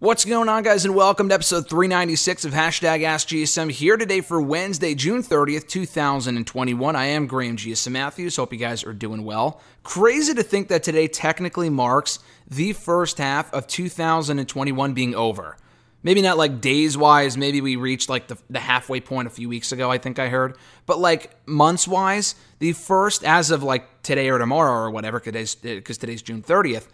What's going on, guys, and welcome to episode 396 of Hashtag Ask GSM here today for Wednesday, June 30th, 2021. I am Graham GSM Matthews. Hope you guys are doing well. Crazy to think that today technically marks the first half of 2021 being over. Maybe not like days wise, maybe we reached like the, the halfway point a few weeks ago, I think I heard. But like months wise, the first, as of like today or tomorrow or whatever, because today's, today's June 30th,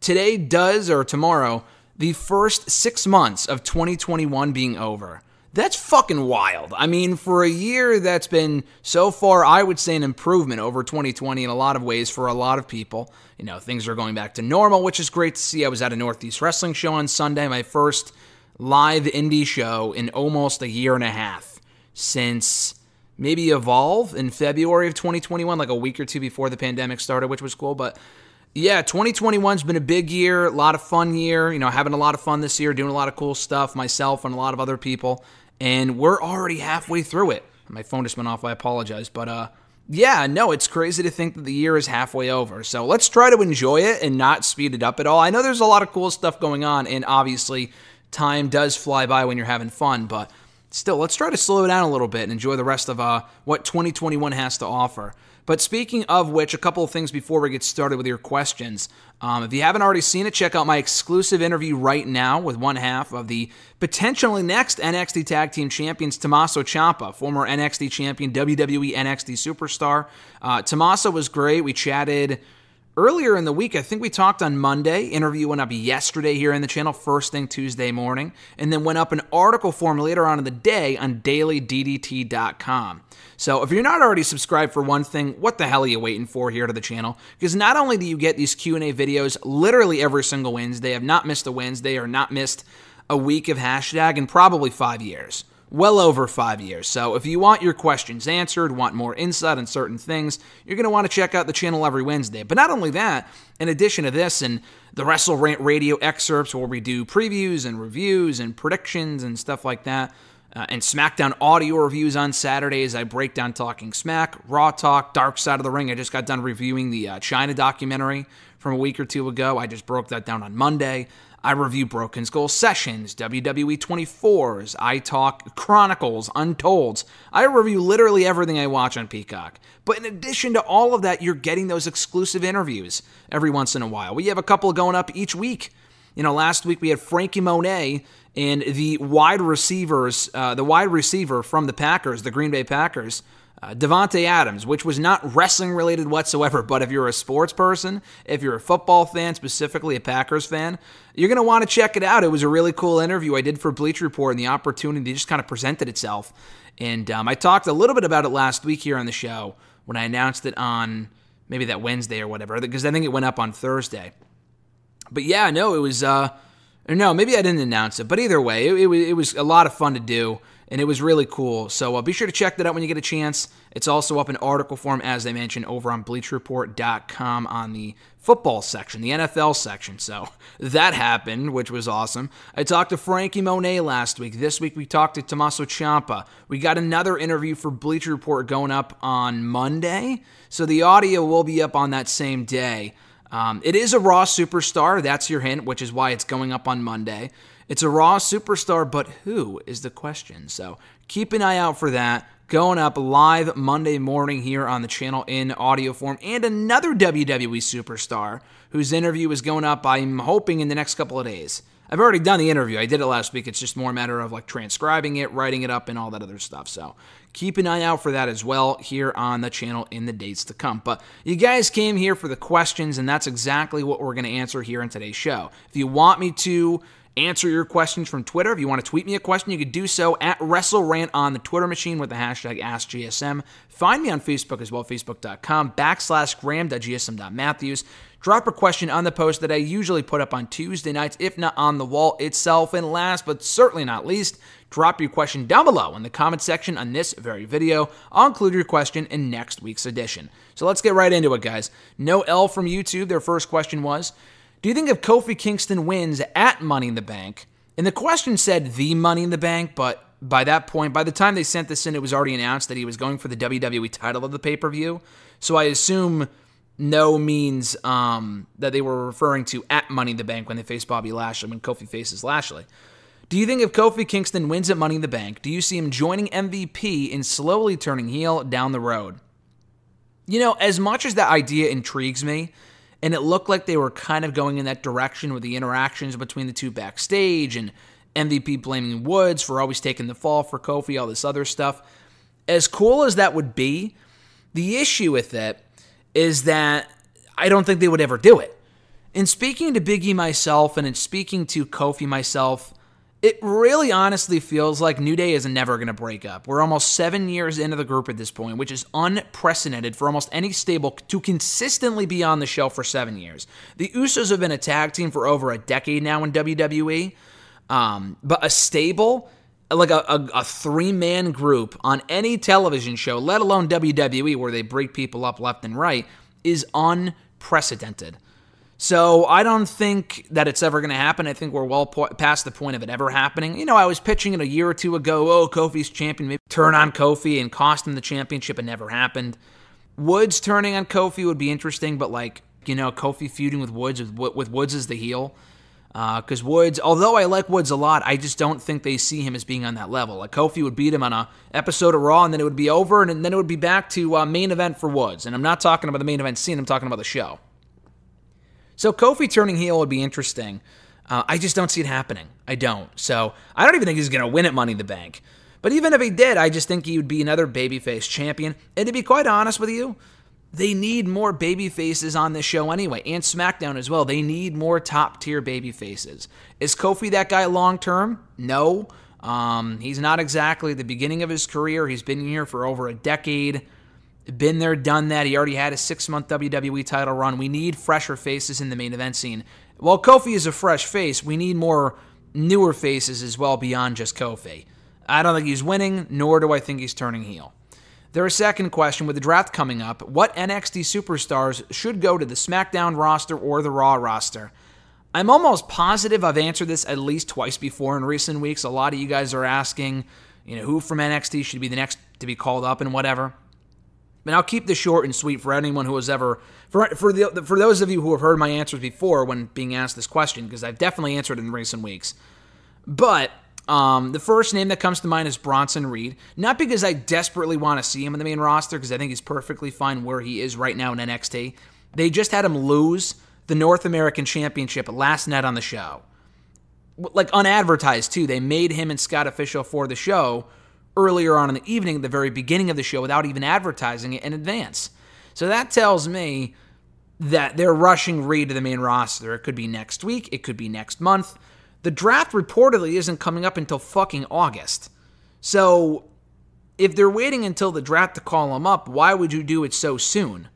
today does, or tomorrow, the first six months of 2021 being over. That's fucking wild. I mean, for a year that's been so far, I would say an improvement over 2020 in a lot of ways for a lot of people. You know, things are going back to normal, which is great to see. I was at a Northeast Wrestling show on Sunday, my first live indie show in almost a year and a half since maybe Evolve in February of 2021, like a week or two before the pandemic started, which was cool. But yeah, 2021's been a big year, a lot of fun year. You know, having a lot of fun this year, doing a lot of cool stuff, myself and a lot of other people. And we're already halfway through it. My phone just went off. I apologize. But uh, yeah, no, it's crazy to think that the year is halfway over. So let's try to enjoy it and not speed it up at all. I know there's a lot of cool stuff going on, and obviously, time does fly by when you're having fun, but still, let's try to slow down a little bit and enjoy the rest of uh, what 2021 has to offer. But speaking of which, a couple of things before we get started with your questions. Um, if you haven't already seen it, check out my exclusive interview right now with one half of the potentially next NXT Tag Team Champions, Tommaso Ciampa, former NXT champion, WWE NXT superstar. Uh, Tommaso was great. We chatted Earlier in the week, I think we talked on Monday. Interview went up yesterday here in the channel, first thing Tuesday morning, and then went up an article form later on in the day on dailyddt.com. So if you're not already subscribed for one thing, what the hell are you waiting for here to the channel? Because not only do you get these Q&A videos literally every single Wednesday, I've not missed a Wednesday or not missed a week of hashtag in probably five years well over five years. So if you want your questions answered, want more insight on certain things, you're going to want to check out the channel every Wednesday. But not only that, in addition to this and the WrestleRant Radio excerpts where we do previews and reviews and predictions and stuff like that, uh, and SmackDown audio reviews on Saturdays. I break down Talking Smack, Raw Talk, Dark Side of the Ring. I just got done reviewing the uh, Chyna documentary from a week or two ago. I just broke that down on Monday. I review Broken Skull Sessions, WWE 24s, I talk Chronicles, Untolds. I review literally everything I watch on Peacock. But in addition to all of that, you're getting those exclusive interviews every once in a while. We have a couple going up each week. You know, last week we had Frankie Monet and the wide receivers, uh, the wide receiver from the Packers, the Green Bay Packers, uh, Davante Adams, which was not wrestling related whatsoever, but if you're a sports person, if you're a football fan, specifically a Packers fan, you're going to want to check it out. It was a really cool interview I did for Bleacher Report, and the opportunity just kind of presented itself. And um, I talked a little bit about it last week here on the show when I announced it on maybe that Wednesday or whatever, because I think it went up on Thursday. But yeah, no, it was. Uh, no, maybe I didn't announce it, but either way, it, it, it was a lot of fun to do and it was really cool. So uh, be sure to check that out when you get a chance. It's also up in article form, as I mentioned, over on BleacherReport.com on the football section, the NFL section. So that happened, which was awesome. I talked to Frankie Monet last week. This week we talked to Tommaso Ciampa. We got another interview for Bleacher Report going up on Monday, so the audio will be up on that same day. Um, it is a Raw superstar. That's your hint, which is why it's going up on Monday. It's a Raw superstar, but who is the question? So keep an eye out for that. Going up live Monday morning here on the channel in audio form, and another WWE superstar whose interview is going up, I'm hoping, in the next couple of days. I've already done the interview. I did it last week. It's just more a matter of like transcribing it, writing it up, and all that other stuff. So keep an eye out for that as well here on the channel in the dates to come. But you guys came here for the questions, and that's exactly what we're going to answer here in today's show. If you want me to answer your questions from Twitter. If you want to tweet me a question, you could do so at WrestleRant on the Twitter machine with the hashtag AskGSM. Find me on Facebook as well, facebook.com backslash graham.gsm.matthews. Drop a question on the post that I usually put up on Tuesday nights, if not on the wall itself. And last but certainly not least, drop your question down below in the comment section on this very video. I'll include your question in next week's edition. So let's get right into it, guys. No L from YouTube. Their first question was, do you think if Kofi Kingston wins at Money in the Bank, and the question said the Money in the Bank, but by that point, by the time they sent this in, it was already announced that he was going for the WWE title of the pay per view. So I assume no means um, that they were referring to at Money in the Bank when they faced Bobby Lashley, when Kofi faces Lashley. Do you think if Kofi Kingston wins at Money in the Bank, do you see him joining MVP and slowly turning heel down the road? You know, as much as that idea intrigues me, and it looked like they were kind of going in that direction with the interactions between the two backstage and MVP blaming Woods for always taking the fall for Kofi, all this other stuff. As cool as that would be, the issue with it is that I don't think they would ever do it. In speaking to Biggie myself and in speaking to Kofi myself, it really honestly feels like New Day is never going to break up. We're almost seven years into the group at this point, which is unprecedented for almost any stable to consistently be on the shelf for seven years. The Usos have been a tag team for over a decade now in WWE, um, but a stable, like a, a, a three man group on any television show, let alone WWE, where they break people up left and right, is unprecedented. So I don't think that it's ever going to happen. I think we're well po- past the point of it ever happening. You know, I was pitching it a year or two ago. Oh, Kofi's champion. Maybe turn on Kofi and cost him the championship. It never happened. Woods turning on Kofi would be interesting, but like you know, Kofi feuding with Woods with, with Woods as the heel. Because uh, Woods, although I like Woods a lot, I just don't think they see him as being on that level. Like Kofi would beat him on a episode of Raw, and then it would be over, and then it would be back to uh, main event for Woods. And I'm not talking about the main event scene; I'm talking about the show. So Kofi turning heel would be interesting. Uh, I just don't see it happening. I don't. So I don't even think he's going to win at Money in the Bank. But even if he did, I just think he would be another babyface champion. And to be quite honest with you, they need more baby faces on this show anyway, and SmackDown as well. They need more top tier baby faces. Is Kofi that guy long term? No. Um, he's not exactly the beginning of his career. He's been here for over a decade. Been there, done that. He already had a six month WWE title run. We need fresher faces in the main event scene. While Kofi is a fresh face, we need more newer faces as well beyond just Kofi. I don't think he's winning, nor do I think he's turning heel. Their second question with the draft coming up what NXT superstars should go to the SmackDown roster or the Raw roster? I'm almost positive I've answered this at least twice before in recent weeks. A lot of you guys are asking, you know, who from NXT should be the next to be called up and whatever. And I'll keep this short and sweet for anyone who has ever for for the for those of you who have heard my answers before when being asked this question because I've definitely answered in recent weeks. But um, the first name that comes to mind is Bronson Reed. Not because I desperately want to see him in the main roster, because I think he's perfectly fine where he is right now in NXT. They just had him lose the North American Championship last night on the show. Like unadvertised, too. They made him and Scott official for the show earlier on in the evening, at the very beginning of the show, without even advertising it in advance. So that tells me that they're rushing Reed to the main roster. It could be next week, it could be next month. The draft reportedly isn't coming up until fucking August. So if they're waiting until the draft to call him up, why would you do it so soon?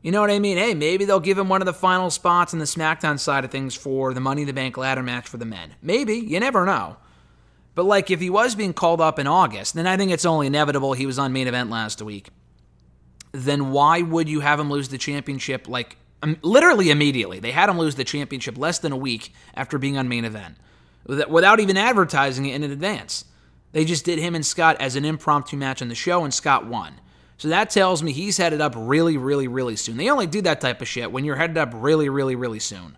You know what I mean? Hey, maybe they'll give him one of the final spots on the SmackDown side of things for the Money in the Bank ladder match for the men. Maybe. You never know. But like if he was being called up in August, then I think it's only inevitable he was on main event last week. Then why would you have him lose the championship like um, literally immediately. They had him lose the championship less than a week after being on main event without even advertising it in advance. They just did him and Scott as an impromptu match on the show, and Scott won. So that tells me he's headed up really, really, really soon. They only do that type of shit when you're headed up really, really, really soon.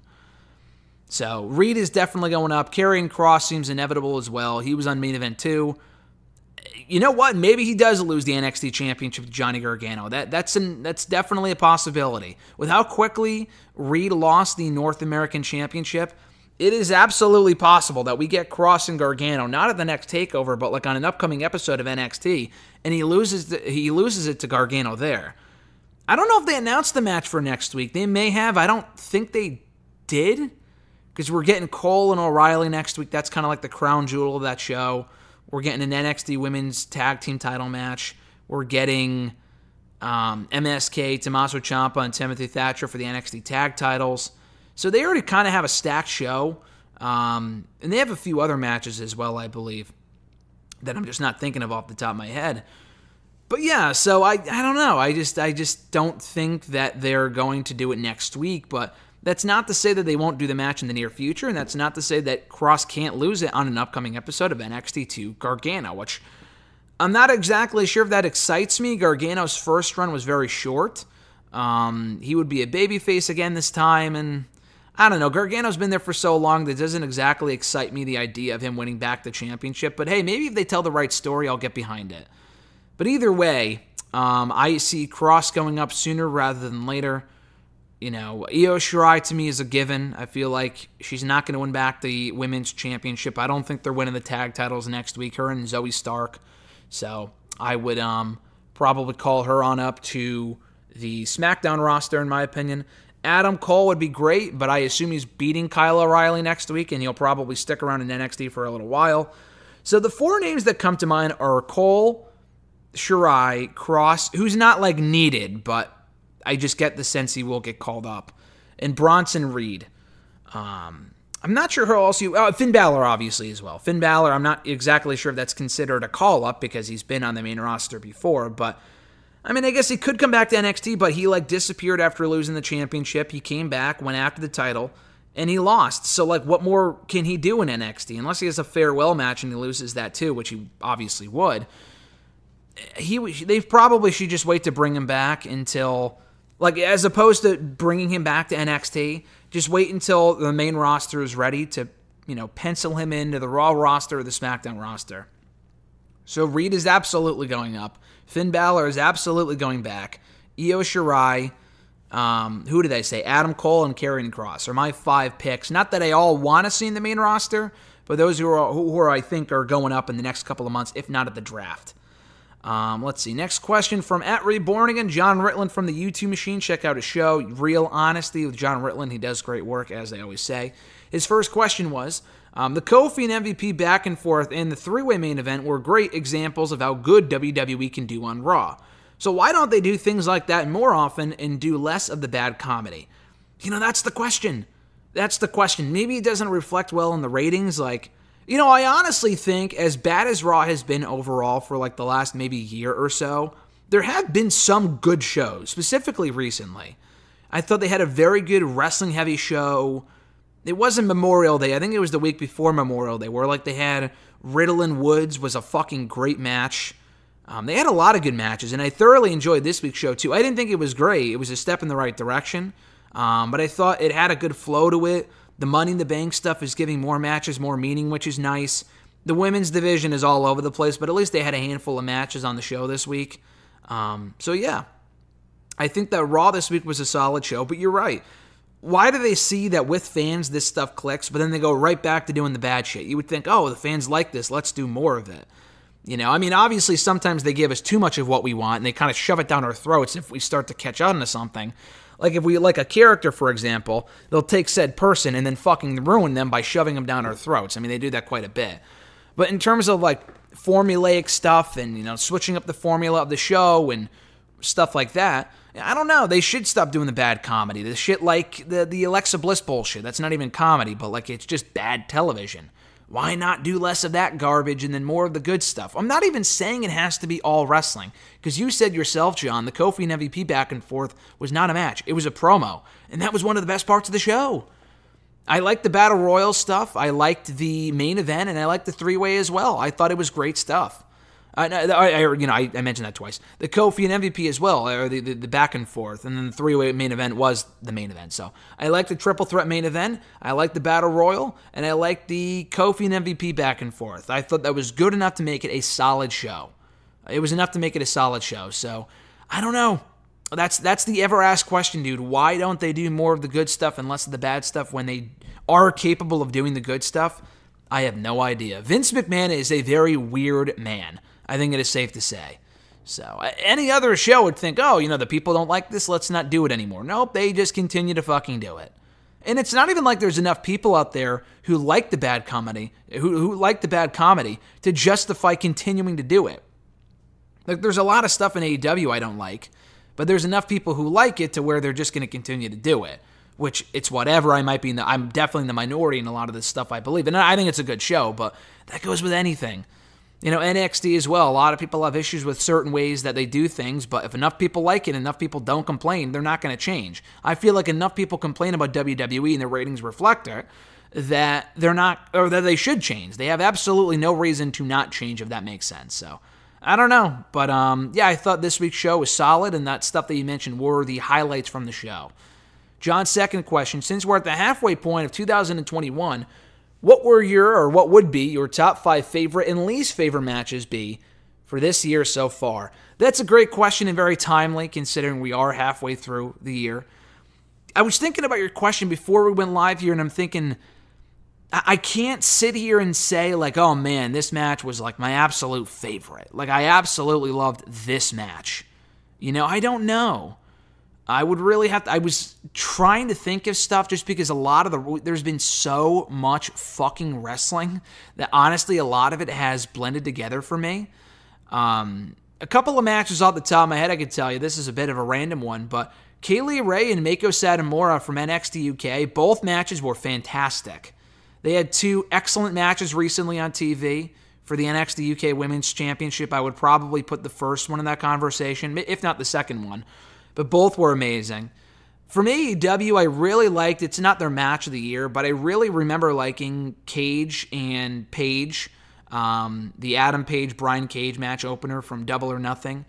So Reed is definitely going up. Karrion Kross seems inevitable as well. He was on main event too you know what? Maybe he does lose the NXT Championship to Johnny Gargano. That that's an, that's definitely a possibility. With how quickly Reed lost the North American Championship, it is absolutely possible that we get Cross and Gargano not at the next takeover, but like on an upcoming episode of NXT, and he loses the, he loses it to Gargano there. I don't know if they announced the match for next week. They may have. I don't think they did because we're getting Cole and O'Reilly next week. That's kind of like the crown jewel of that show. We're getting an NXT Women's Tag Team Title match. We're getting um, MSK, Tommaso Ciampa, and Timothy Thatcher for the NXT Tag Titles. So they already kind of have a stacked show, um, and they have a few other matches as well, I believe, that I'm just not thinking of off the top of my head. But yeah, so I I don't know. I just I just don't think that they're going to do it next week, but that's not to say that they won't do the match in the near future, and that's not to say that Kross can't lose it on an upcoming episode of NXT 2 Gargano, which I'm not exactly sure if that excites me. Gargano's first run was very short. Um, he would be a babyface again this time, and I don't know. Gargano's been there for so long that doesn't exactly excite me the idea of him winning back the championship. But hey, maybe if they tell the right story, I'll get behind it. But either way, um, I see Kross going up sooner rather than later. You know, Io Shirai to me is a given. I feel like she's not going to win back the women's championship. I don't think they're winning the tag titles next week. Her and Zoey Stark. So I would um, probably call her on up to the SmackDown roster, in my opinion. Adam Cole would be great, but I assume he's beating Kyle O'Reilly next week, and he'll probably stick around in NXT for a little while. So the four names that come to mind are Cole, Shirai, Kross, who's not like needed, but I just get the sense he will get called up, and Bronson Reed. Um, I'm not sure who else you. Oh, Finn Balor, obviously, as well. Finn Balor, I'm not exactly sure if that's considered a call up because he's been on the main roster before, but I mean, I guess he could come back to NXT, but he like disappeared after losing the championship. He came back, went after the title, and he lost. So like, what more can he do in NXT unless he has a farewell match and he loses that too, which he obviously would? He they probably should just wait to bring him back until like as opposed to bringing him back to NXT. Just wait until the main roster is ready to you know pencil him into the Raw roster or the SmackDown roster. So Reed is absolutely going up. Finn Balor is absolutely going back. Io Shirai, um, who did I say? Adam Cole and Karrion Kross are my five picks. Not that I all want to see in the main roster, but those who are who are, I think are going up in the next couple of months, if not at the draft. Um, let's see. Next question from at Reborn again, John Ritland from the YouTube machine. Check out his show, Real Honesty with John Ritland. He does great work, as they always say. His first question was um, the Kofi and MVP back and forth in the three way main event were great examples of how good WWE can do on Raw. So why don't they do things like that more often and do less of the bad comedy? You know, that's the question. That's the question. Maybe it doesn't reflect well in the ratings. Like, you know, I honestly think as bad as Raw has been overall for like the last maybe year or so, there have been some good shows, specifically recently. I thought they had a very good wrestling heavy show it wasn't Memorial Day. I think it was the week before Memorial Day, where like they had Riddle and Woods was a fucking great match. Um, they had a lot of good matches, and I thoroughly enjoyed this week's show too. I didn't think it was great; it was a step in the right direction, um, but I thought it had a good flow to it. The Money in the Bank stuff is giving more matches more meaning, which is nice. The women's division is all over the place, but at least they had a handful of matches on the show this week. Um, so yeah, I think that Raw this week was a solid show. But you're right why do they see that with fans this stuff clicks, but then they go right back to doing the bad shit? You would think, oh, the fans like this, let's do more of it. You know, I mean, obviously, sometimes they give us too much of what we want and they kind of shove it down our throats if we start to catch on to something. Like if we like a character, for example, they'll take said person and then fucking ruin them by shoving them down our throats. I mean, they do that quite a bit. But in terms of like formulaic stuff and, you know, switching up the formula of the show and stuff like that, I don't know. They should stop doing the bad comedy. The shit like the the Alexa Bliss bullshit. That's not even comedy, but like it's just bad television. Why not do less of that garbage and then more of the good stuff? I'm not even saying it has to be all wrestling, because you said yourself, John, the Kofi and MVP back and forth was not a match. It was a promo, and that was one of the best parts of the show. I liked the Battle Royal stuff. I liked the main event, and I liked the three way as well. I thought it was great stuff. I, I, you know, I, I, mentioned that twice. The Kofi and MVP as well, or the, the, the back and forth, and then the three way main event was the main event. So I like the triple threat main event. I like the battle royal, and I like the Kofi and MVP back and forth. I thought that was good enough to make it a solid show. It was enough to make it a solid show. So I don't know. That's that's the ever asked question, dude. Why don't they do more of the good stuff and less of the bad stuff when they are capable of doing the good stuff? I have no idea. Vince McMahon is a very weird man. I think it is safe to say. So, any other show would think, oh, you know, the people don't like this, let's not do it anymore. Nope, they just continue to fucking do it. And it's not even like there's enough people out there who like the bad comedy, who, who like the bad comedy, to justify continuing to do it. Like, there's a lot of stuff in AEW I don't like, but there's enough people who like it to where they're just going to continue to do it. Which it's whatever. I might be in the, I'm definitely in the minority in a lot of this stuff I believe. And I think it's a good show, but that goes with anything. You know, NXT as well. A lot of people have issues with certain ways that they do things, but if enough people like it, enough people don't complain, they're not going to change. I feel like enough people complain about WWE and their ratings reflect it that they're not, or that they should change. They have absolutely no reason to not change, if that makes sense. So I don't know, but um, yeah, I thought this week's show was solid, and that stuff that you mentioned were the highlights from the show. John's second question: Since we're at the halfway point of 2021, what were your or what would be your top five favorite and least favorite matches be for this year so far? That's a great question and very timely, considering we are halfway through the year. I was thinking about your question before we went live here, and I'm thinking I can't sit here and say, like, oh man, this match was like my absolute favorite. Like, I absolutely loved this match. You know, I don't know. I would really have to. I was trying to think of stuff just because a lot of the. There's been so much fucking wrestling that honestly, a lot of it has blended together for me. Um, a couple of matches off the top of my head, I could tell you. This is a bit of a random one, but Kay Lee Ray and Meiko Satomura from NXT UK, both matches were fantastic. They had two excellent matches recently on TV for the NXT UK Women's Championship. I would probably put the first one in that conversation, if not the second one, but both were amazing. For me, W, I really liked. It's not their match of the year, but I really remember liking Cage and Page, um, the Adam Page Brian Cage match opener from Double or Nothing.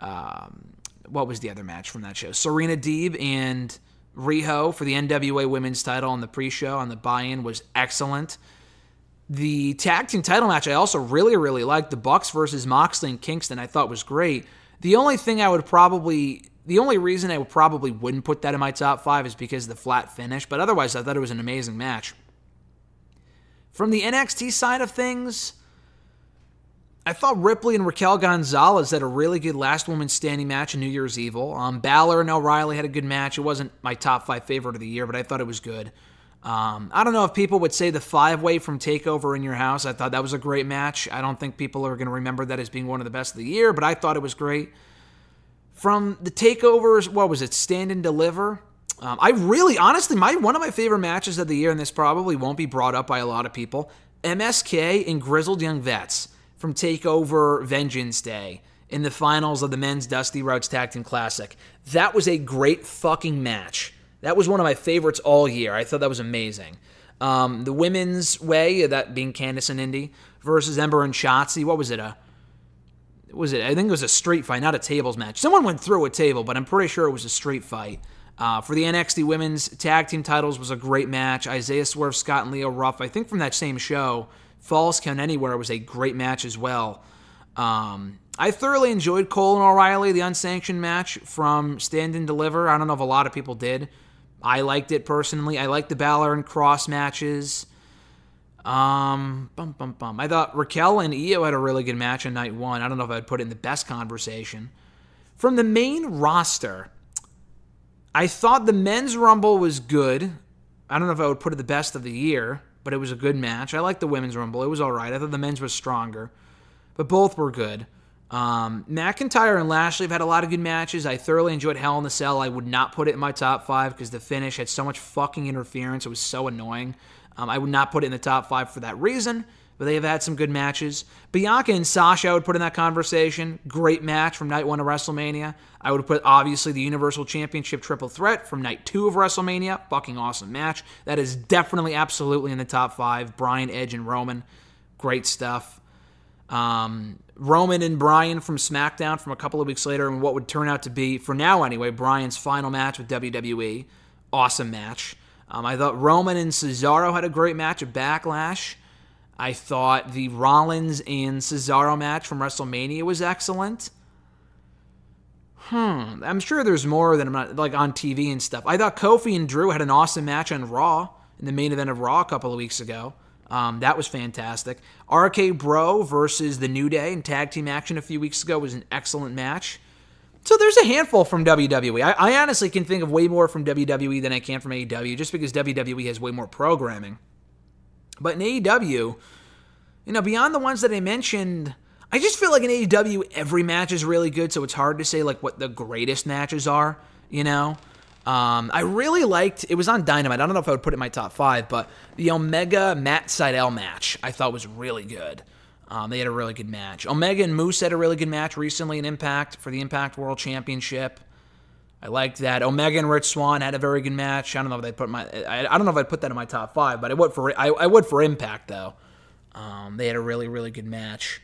Um, what was the other match from that show? Serena Deeb and Riho for the NWA Women's title on the pre-show on the buy-in was excellent. The tag team title match I also really really liked. The Bucks versus Moxley and Kingston I thought was great. The only thing I would probably the only reason I probably wouldn't put that in my top 5 is because of the flat finish, but otherwise I thought it was an amazing match. From the NXT side of things, I thought Ripley and Raquel Gonzalez had a really good last woman standing match in New Year's Evil. Um, Balor and O'Reilly had a good match. It wasn't my top five favorite of the year, but I thought it was good. Um, I don't know if people would say the five way from Takeover in Your House. I thought that was a great match. I don't think people are going to remember that as being one of the best of the year, but I thought it was great. From the Takeovers, what was it? Stand and Deliver. Um, I really, honestly, my one of my favorite matches of the year, and this probably won't be brought up by a lot of people. MSK and Grizzled Young Vets from TakeOver Vengeance Day in the finals of the men's Dusty Rhodes Tag Team Classic. That was a great fucking match. That was one of my favorites all year. I thought that was amazing. Um, the women's way, that being Candice and Indi versus Ember and Shotzi. What was it? A was it? I think it was a street fight, not a tables match. Someone went through a table, but I'm pretty sure it was a street fight. Uh, for the NXT Women's Tag Team titles was a great match. Isaiah Swerve, Scott, and Leon Ruff. I think from that same show. Falls Count Anywhere was a great match as well. Um, I thoroughly enjoyed Cole and O'Reilly, the unsanctioned match from Stand and Deliver. I don't know if a lot of people did. I liked it personally. I liked the Balor and Kross matches. Um, bum bum bum. I thought Raquel and Io had a really good match on night one. I don't know if I'd put it in the best conversation. From the main roster, I thought the men's rumble was good. I don't know if I would put it the best of the year but it was a good match. I liked the women's rumble; it was all right. I thought the men's was stronger, but both were good. Um, McIntyre and Lashley have had a lot of good matches. I thoroughly enjoyed Hell in the Cell. I would not put it in my top five because the finish had so much fucking interference. It was so annoying. Um, I would not put it in the top five for that reason but they have had some good matches. Bianca and Sasha, I would put in that conversation. Great match from night one of WrestleMania. I would put obviously the Universal Championship triple threat from night two of WrestleMania. Fucking awesome match. That is definitely, absolutely in the top five. Bryan, Edge, and Roman. Great stuff. Um, Roman and Bryan from SmackDown from a couple of weeks later, and what would turn out to be, for now anyway, Bryan's final match with WWE. Awesome match. Um, I thought Roman and Cesaro had a great match at Backlash. I thought the Rollins and Cesaro match from WrestleMania was excellent. Hmm, I'm sure there's more than I'm not like on TV and stuff. I thought Kofi and Drew had an awesome match on Raw in the main event of Raw a couple of weeks ago. Um, that was fantastic. RK Bro versus the New Day in tag team action a few weeks ago was an excellent match. So there's a handful from WWE. I, I honestly can think of way more from WWE than I can from AEW, just because WWE has way more programming. But in AEW, you know, beyond the ones that I mentioned, I just feel like in AEW every match is really good, so it's hard to say like what the greatest matches are, you know? Um, I really liked it was on Dynamite. I don't know if I would put it in my top five, but the Omega Matt Sydal match I thought was really good. Um, they had a really good match. Omega and Moose had a really good match recently in Impact for the Impact World Championship. I liked that. Omega and Rich Swann had a very good match. I don't know if they put my I, I don't know if I'd put that in my top five, but I would for I, I would for Impact though. Um, they had a really really good match.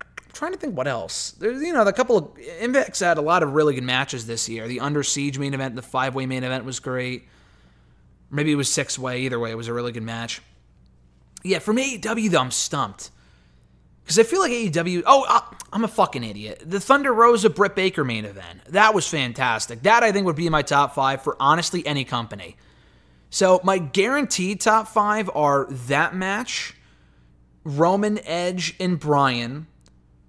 I'm trying to think what else. There's, you know, the couple of Impact's had a lot of really good matches this year. The Under Siege main event, the five way main event was great. Maybe it was six way. Either way, it was a really good match. Yeah, for me, AEW, though, I'm stumped. Because I feel like AEW. Oh, I'm a fucking idiot. The Thunder Rosa Britt Baker main event. That was fantastic. That I think would be my top five for honestly any company. So my guaranteed top five are that match, Roman Edge and Bryan,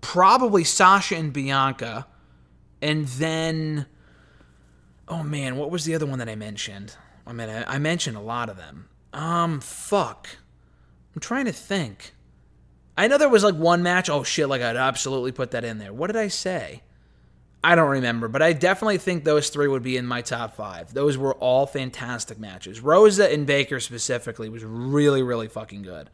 probably Sasha and Bianca, and then. Oh man, what was the other one that I mentioned? I mean, I mentioned a lot of them. Um, fuck. I'm trying to think. I know there was like one match. Oh shit, like I'd absolutely put that in there. What did I say? I don't remember, but I definitely think those three would be in my top five. Those were all fantastic matches. Rosa and Baker specifically was really, really fucking good.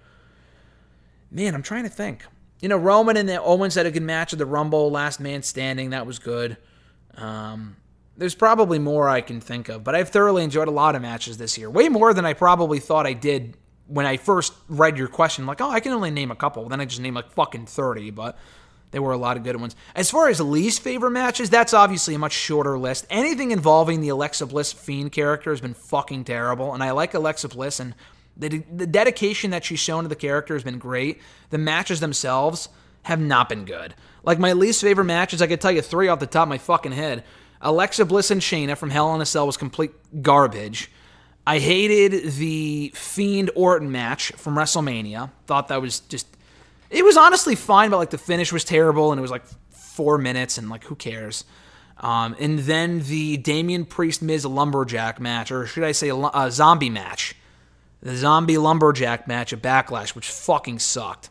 Man, I'm trying to think. You know, Roman and the Owens had a good match at the Rumble, Last Man Standing. That was good. Um, there's probably more I can think of, but I've thoroughly enjoyed a lot of matches this year. Way more than I probably thought I did when I first read your question, like, oh, I can only name a couple. Then I just named like fucking 30, but there were a lot of good ones. As far as least favorite matches, that's obviously a much shorter list. Anything involving the Alexa Bliss Fiend character has been fucking terrible, and I like Alexa Bliss, and the, the dedication that she's shown to the character has been great. The matches themselves have not been good. Like, my least favorite matches, I could tell you three off the top of my fucking head. Alexa Bliss and Shayna from Hell in a Cell was complete garbage. I hated the Fiend Orton match from WrestleMania. Thought that was just. It was honestly fine, but like the finish was terrible, and it was like four minutes, and like who cares? Um, and then the Damian Priest Miz Lumberjack match, or should I say a zombie match? The zombie lumberjack match at Backlash, which fucking sucked.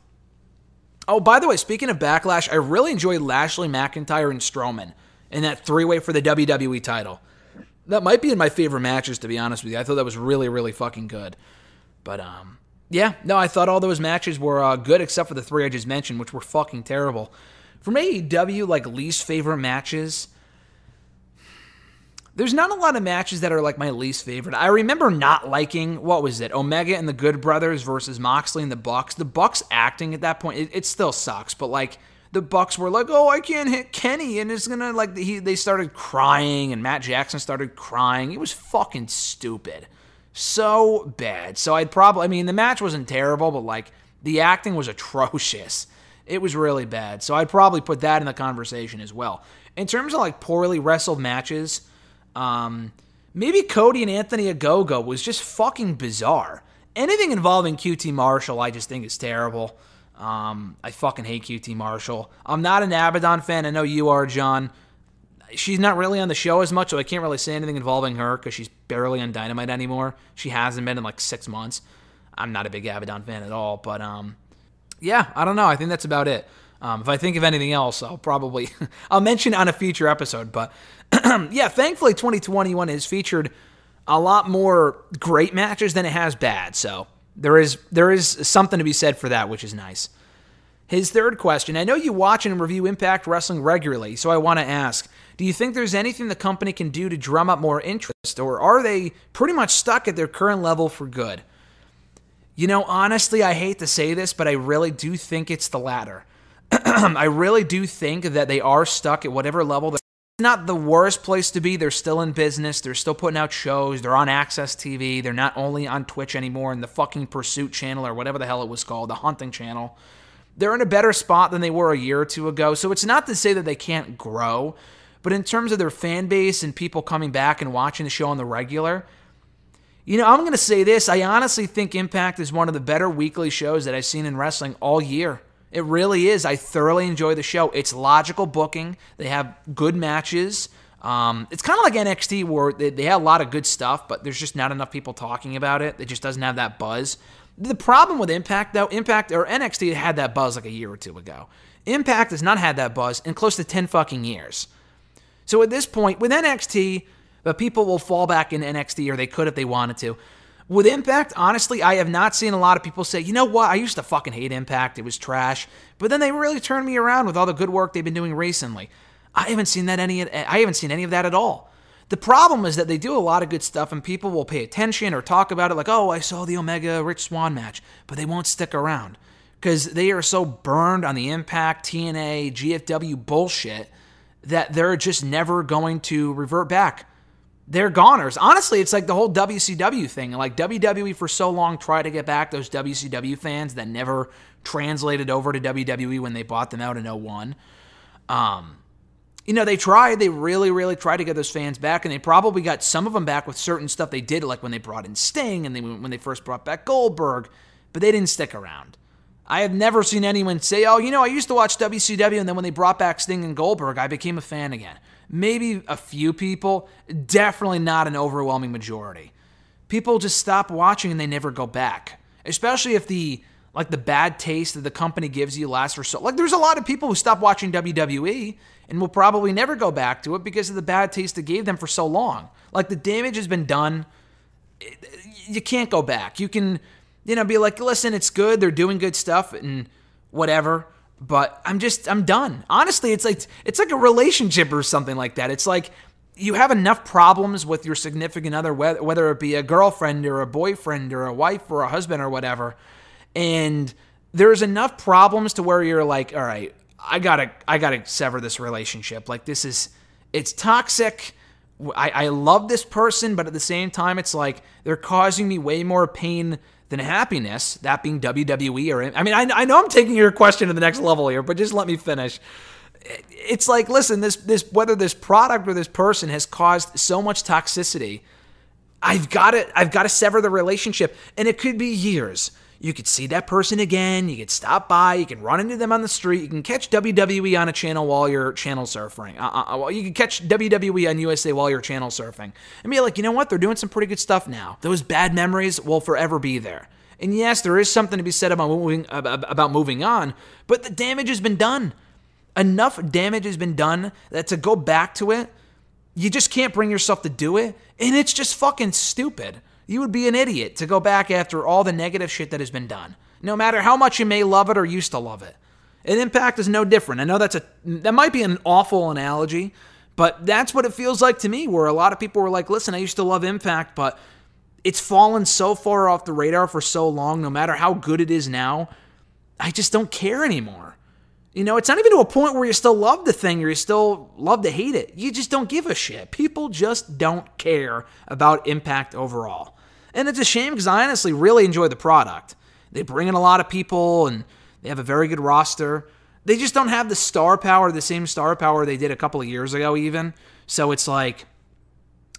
Oh, by the way, speaking of Backlash, I really enjoyed Lashley, McIntyre, and Strowman in that three way for the WWE title. That might be in my favorite matches, to be honest with you. I thought that was really, really fucking good. But um, yeah, no, I thought all those matches were uh, good except for the three I just mentioned, which were fucking terrible. From AEW, like least favorite matches, there's not a lot of matches that are like my least favorite. I remember not liking what was it, Omega and the Good Brothers versus Moxley and the Bucks. The Bucks acting at that point, it, it still sucks, but like the Bucks were like, "Oh, I can't hit Kenny," and it's gonna like he they started crying, and Matt Jackson started crying. It was fucking stupid, so bad. So I'd probably, I mean, the match wasn't terrible, but like the acting was atrocious. It was really bad. So I'd probably put that in the conversation as well. In terms of like poorly wrestled matches, um, maybe Cody and Anthony Ogogo was just fucking bizarre. Anything involving QT Marshall, I just think is terrible. Um, I fucking hate QT Marshall. I'm not an Abaddon fan. I know you are, John. She's not really on the show as much, so I can't really say anything involving her because she's barely on Dynamite anymore. She hasn't been in like six months. I'm not a big Abaddon fan at all, but um, yeah, I don't know. I think that's about it. Um, if I think of anything else, I'll probably I'll mention on a future episode. But yeah, thankfully 2021 has featured a lot more great matches than it has bad. So there is there is something to be said for that, which is nice. His third question I know you watch and review Impact Wrestling regularly, so I want to ask Do you think there's anything the company can do to drum up more interest, or are they pretty much stuck at their current level for good? You know, honestly, I hate to say this, but I really do think it's the latter. I really do think that they are stuck at whatever level not the worst place to be. They're still in business. They're still putting out shows. They're on AXS TV. They're not only on Twitch anymore in the fucking Pursuit channel or whatever the hell it was called, the hunting channel. They're in a better spot than they were a year or two ago. So it's not to say that they can't grow, but in terms of their fan base and people coming back and watching the show on the regular, you know, I'm going to say this. I honestly think Impact is one of the better weekly shows that I've seen in wrestling all year. It really is. I thoroughly enjoy the show. It's logical booking. They have good matches. Um, it's kind of like NXT where they, they have a lot of good stuff, but there's just not enough people talking about it. It just doesn't have that buzz. The problem with Impact, though, Impact or NXT had that buzz like a year or two ago. Impact has not had that buzz in close to 10 fucking years. So at this point, with NXT, the people will fall back in NXT, or they could if they wanted to. With Impact, honestly, I have not seen a lot of people say, you know what, I used to fucking hate Impact. It was trash. But then they really turned me around with all the good work they've been doing recently. I haven't seen that any I haven't seen any of that at all. The problem is that they do a lot of good stuff and people will pay attention or talk about it like, oh, I saw the Omega Rich Swann match, but they won't stick around. because they are so burned on the Impact, TNA, GFW bullshit that they're just never going to revert back. They're goners. Honestly, it's like the whole WCW thing. Like WWE for so long tried to get back those WCW fans that never translated over to WWE when they bought them out in 01. Um, you know, they tried, they really, really tried to get those fans back, and they probably got some of them back with certain stuff they did, like when they brought in Sting and they, when they first brought back Goldberg, but they didn't stick around. I have never seen anyone say, oh, you know, I used to watch WCW, and then when they brought back Sting and Goldberg, I became a fan again. Maybe a few people, definitely not an overwhelming majority. People just stop watching and they never go back, especially if the like the bad taste that the company gives you lasts for so like there's a lot of people who stop watching WWE and will probably never go back to it because of the bad taste it gave them for so long. Like the damage has been done. You can't go back. You can, you know, be like, listen, it's good. They're doing good stuff and whatever. But I'm just, I'm done. Honestly, it's like it's like a relationship or something like that. It's like you have enough problems with your significant other, whether it be a girlfriend or a boyfriend or a wife or a husband or whatever, and there's enough problems to where you're like, all right, I gotta I gotta sever this relationship. Like this is it's toxic. I, I love this person, but at the same time, it's like they're causing me way more pain than happiness. That being WWE or I mean, I, I know I'm taking your question to the next level here, but just let me finish. It's like, listen, this this whether this product or this person has caused so much toxicity, I've got to I've got to sever the relationship, and it could be years. You could see that person again. You could stop by. You can run into them on the street. You can catch WWE on a channel while you're channel surfing. Uh, uh, uh you can catch WWE on USA while you're channel surfing. And be like, you know what? They're doing some pretty good stuff now. Those bad memories will forever be there. And yes, there is something to be said about moving about moving on, but the damage has been done. Enough damage has been done that to go back to it, you just can't bring yourself to do it, and it's just fucking stupid. You would be an idiot to go back after all the negative shit that has been done, no matter how much you may love it or used to love it. And Impact is no different. I know that's a that might be an awful analogy, but that's what it feels like to me. Where a lot of people were like, "Listen, I used to love Impact, but it's fallen so far off the radar for so long. No matter how good it is now, I just don't care anymore." You know, it's not even to a point where you still love the thing or you still love to hate it. You just don't give a shit. People just don't care about Impact overall. And it's a shame because I honestly really enjoy the product. They bring in a lot of people and they have a very good roster. They just don't have the star power, the same star power they did a couple of years ago, even. So it's like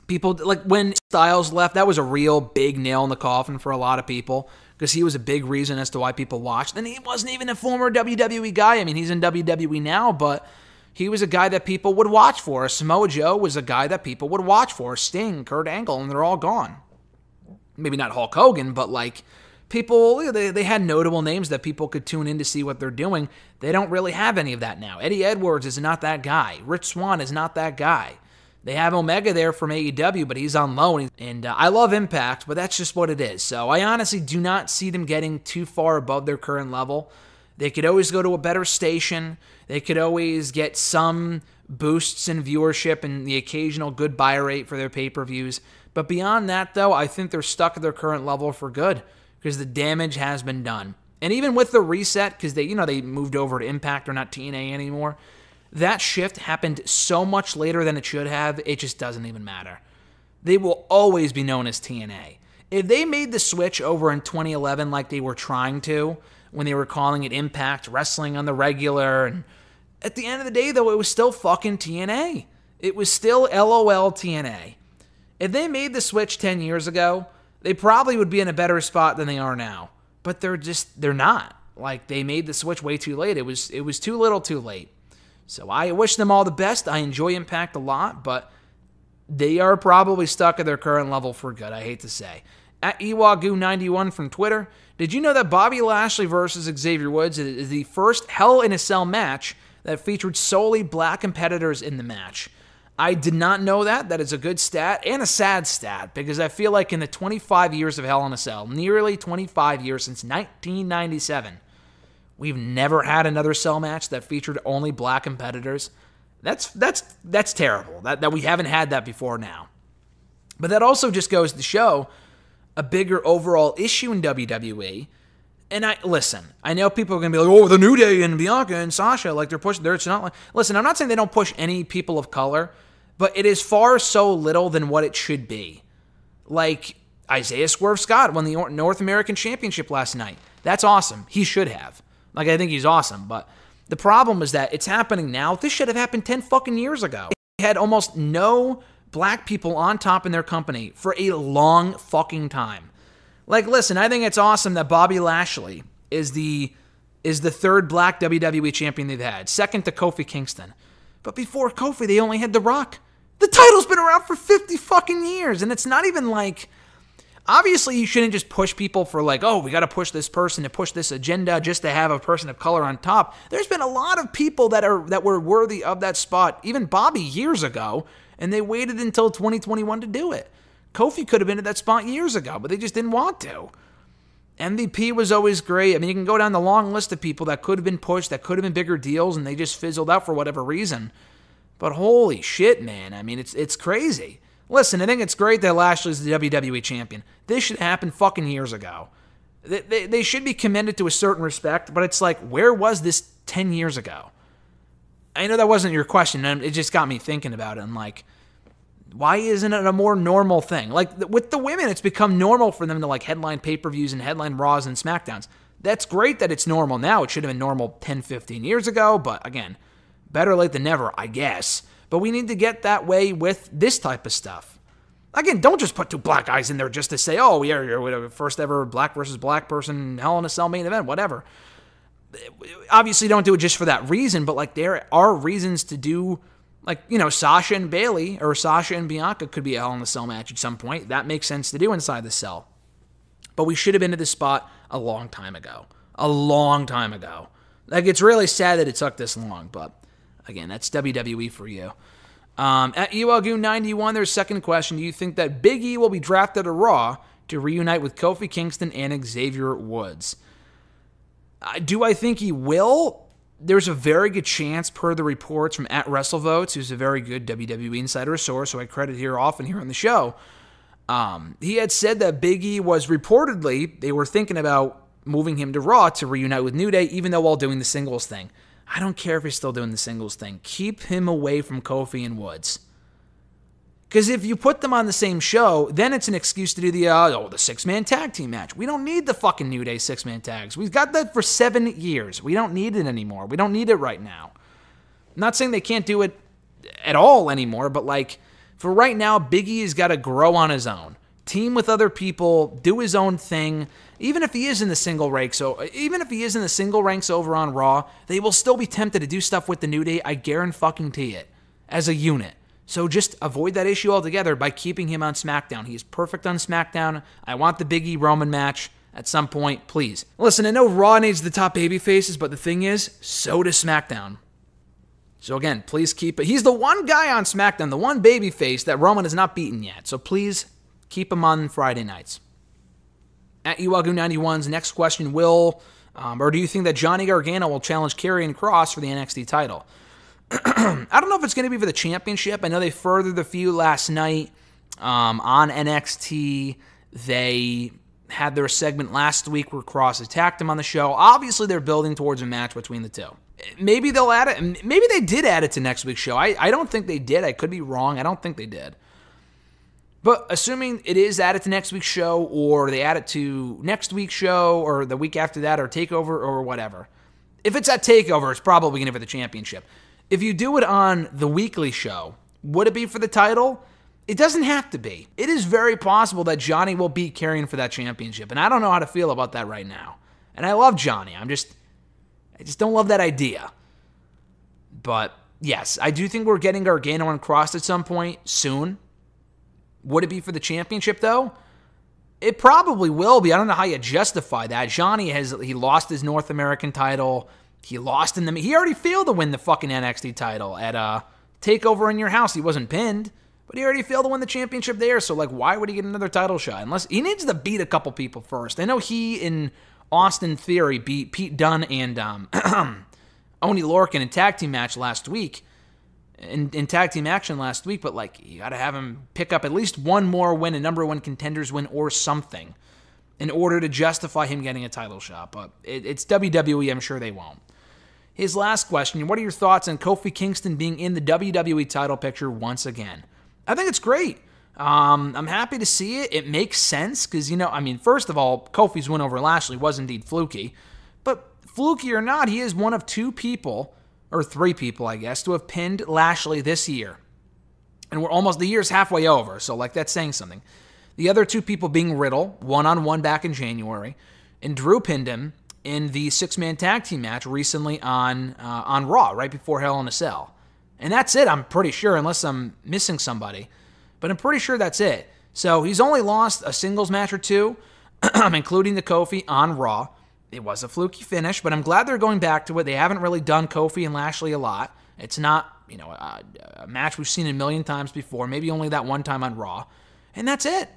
people, like when Styles left, that was a real big nail in the coffin for a lot of people because he was a big reason as to why people watched. And he wasn't even a former WWE guy. I mean, he's in WWE now, but he was a guy that people would watch for. Samoa Joe was a guy that people would watch for. Sting, Kurt Angle, and they're all gone maybe not Hulk Hogan, but like people they, they had notable names that people could tune in to see what they're doing. They don't really have any of that now. Eddie Edwards is not that guy. Rich Swann is not that guy. They have Omega there from AEW, but he's on loan. And uh, I love Impact, but that's just what it is. So I honestly do not see them getting too far above their current level. They could always go to a better station. They could always get some boosts in viewership and the occasional good buy rate for their pay per views. But beyond that, though, I think they're stuck at their current level for good because the damage has been done. And even with the reset, because they, you know, they moved over to Impact or not TNA anymore, that shift happened so much later than it should have, it just doesn't even matter. They will always be known as TNA. If they made the switch over in 2011 like they were trying to, when they were calling it Impact Wrestling on the regular, and at the end of the day, though, it was still fucking TNA. It was still LOL TNA. If they made the switch 10 years ago, they probably would be in a better spot than they are now. But they're just they're not. Like they made the switch way too late. It was it was too little, too late. So I wish them all the best. I enjoy Impact a lot, but they are probably stuck at their current level for good. I hate to say. At Iwagu91 from Twitter, did you know that Bobby Lashley versus Xavier Woods is the first Hell in a Cell match that featured solely black competitors in the match? I did not know that. That is a good stat and a sad stat because I feel like in the 25 years of Hell in a Cell, nearly 25 years since 1997, we've never had another cell match that featured only black competitors. That's that's that's terrible. That that we haven't had that before now. But that also just goes to show a bigger overall issue in WWE and I listen. I know people are gonna be like, "Oh, the New Day and Bianca and Sasha, like they're pushing." They're it's not like. Listen, I'm not saying they don't push any people of color, but it is far so little than what it should be. Like Isaiah Swerve Scott won the North American Championship last night. That's awesome. He should have. Like I think he's awesome, but the problem is that it's happening now. This should have happened 10 fucking years ago. They had almost no black people on top in their company for a long fucking time. Like, listen, I think it's awesome that Bobby Lashley is the is the third black WWE champion they've had, second to Kofi Kingston. But before Kofi, they only had The Rock. The title's been around for 50 fucking years, and it's not even like obviously you shouldn't just push people for like oh we got to push this person to push this agenda just to have a person of color on top. There's been a lot of people that are that were worthy of that spot even bobby years ago and they waited until 2021 to do it. Kofi could have been at that spot years ago but they just didn't want to mvp was always great i mean you can go down the long list of people that could have been pushed that could have been bigger deals and they just fizzled out for whatever reason but holy shit man i mean it's it's crazy Listen, I think it's great that Lashley's the WWE champion. This should happen fucking years ago. They, they, they should be commended to a certain respect, but it's like, where was this 10 years ago? I know that wasn't your question, and it just got me thinking about it. And like, why isn't it a more normal thing? Like with the women, it's become normal for them to like headline pay per views and headline Raws and SmackDowns. That's great that it's normal now. It should have been normal 10, 15 years ago, but again, better late than never, I guess. But we need to get that way with this type of stuff. Again, don't just put two black guys in there just to say, oh, we are first ever black versus black person Hell in a Cell main event, whatever. Obviously, don't do it just for that reason, but like there are reasons to do, like, you know, Sasha and Bailey or Sasha and Bianca could be a Hell in a Cell match at some point. That makes sense to do inside the cell. But we should have been to this spot a long time ago. A long time ago. Like, it's really sad that it took this long, but Again, that's WWE for you. Um, at ULGoo91, their second question Do you think that Big E will be drafted to Raw to reunite with Kofi Kingston and Xavier Woods? Uh, do I think he will? There's a very good chance, per the reports from at WrestleVotes, who's a very good WWE insider source, so I credit here often here on the show. Um, he had said that Big E was reportedly, they were thinking about moving him to Raw to reunite with New Day, even though while doing the singles thing. I don't care if he's still doing the singles thing. Keep him away from Kofi and Woods. Because if you put them on the same show, then it's an excuse to do the uh, oh the six man tag team match. We don't need the fucking New Day six man tags. We've got that for seven years. We don't need it anymore. We don't need it right now. I'm not saying they can't do it at all anymore, but like for right now, Biggie has got to grow on his own team with other people, do his own thing. Even if he is in the single ranks, so even if he is in the single ranks over on Raw, they will still be tempted to do stuff with the New Day. I guarantee it as a unit. So just avoid that issue altogether by keeping him on SmackDown. He is perfect on SmackDown. I want the Biggie Roman match at some point, please. Listen, I know Raw needs the top baby faces, but the thing is, so does SmackDown. So again, please keep it. He's the one guy on SmackDown, the one baby face that Roman has not beaten yet. So please Keep him on Friday nights. At Uwagu91's next question will, um, or do you think that Johnny Gargano will challenge Karrion Kross for the NXT title? I don't know if it's going to be for the championship. I know they furthered the feud last night um, on NXT. They had their segment last week where Kross attacked him on the show. Obviously, they're building towards a match between the two. Maybe they'll add it. Maybe they did add it to next week's show. I, I don't think they did. I could be wrong. I don't think they did. But assuming it is added to next week's show, or they add it to next week's show, or the week after that, or Takeover, or whatever. If it's at Takeover, it's probably going to be for the championship. If you do it on the weekly show, would it be for the title? It doesn't have to be. It is very possible that Johnny will beat Karrion for that championship, and I don't know how to feel about that right now. And I love Johnny. I'm just, I just don't love that idea. But yes, I do think we're getting Gargano and Kross at some point soon. Would it be for the championship though? It probably will be. I don't know how you justify that. Johnny has he lost his North American title. He lost in the he already failed to win the fucking NXT title at uh Takeover in your house. He wasn't pinned, but he already failed to win the championship there. So like, why would he get another title shot? Unless he needs to beat a couple people first. I know he in Austin Theory beat Pete Dunne and um, Oney Lorcan in tag team match last week in, in tag team action last week, but like you got to have him pick up at least one more win, a number one contenders win, or something. in order to justify him getting a title shot. But it, it's WWE, I'm sure they won't. His last question What are your thoughts on Kofi Kingston being in the WWE title picture once again? I think it's great. Um, I'm happy to see it. It makes sense because, you know, I mean, first of all, Kofi's win over Lashley was indeed fluky. But fluky or not, he is one of two people, or three people, I guess, to have pinned Lashley this year. And we're almost, the year's halfway over, so like that's saying something. The other two people being Riddle, one on one back in January, and Drew pinned him in the six man tag team match recently on uh, on Raw, right before Hell in a Cell. And that's it, I'm pretty sure, unless I'm missing somebody. But I'm pretty sure that's it. So he's only lost a singles match or two, including the Kofi on Raw. It was a fluky finish, but I'm glad they're going back to it. They haven't really done Kofi and Lashley a lot. It's not, you know, a, a match we've seen a million times before, maybe only that one time on Raw. And that's it.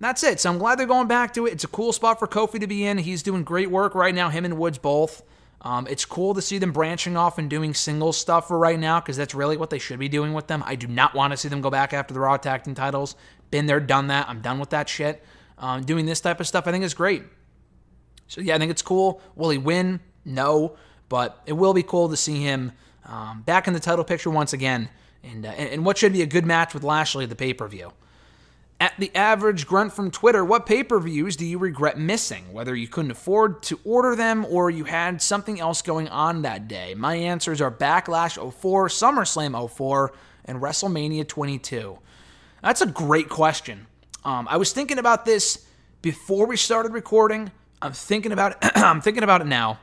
That's it. So I'm glad they're going back to it. It's a cool spot for Kofi to be in. He's doing great work right now, him and Woods both. Um, it's cool to see them branching off and doing single stuff for right now because that's really what they should be doing with them. I do not want to see them go back after the Raw Tag Team titles. Been there, done that. I'm done with that shit. Um, doing this type of stuff, I think is great. So yeah, I think it's cool. Will he win? No, but it will be cool to see him um, back in the title picture once again, and, uh, and what should be a good match with Lashley at the pay per view. At the average grunt from Twitter, what pay per views do you regret missing? Whether you couldn't afford to order them or you had something else going on that day. My answers are Backlash 04, SummerSlam 04, and WrestleMania 22. That's a great question. Um, I was thinking about this before we started recording. I'm thinking about it. I'm thinking about it now.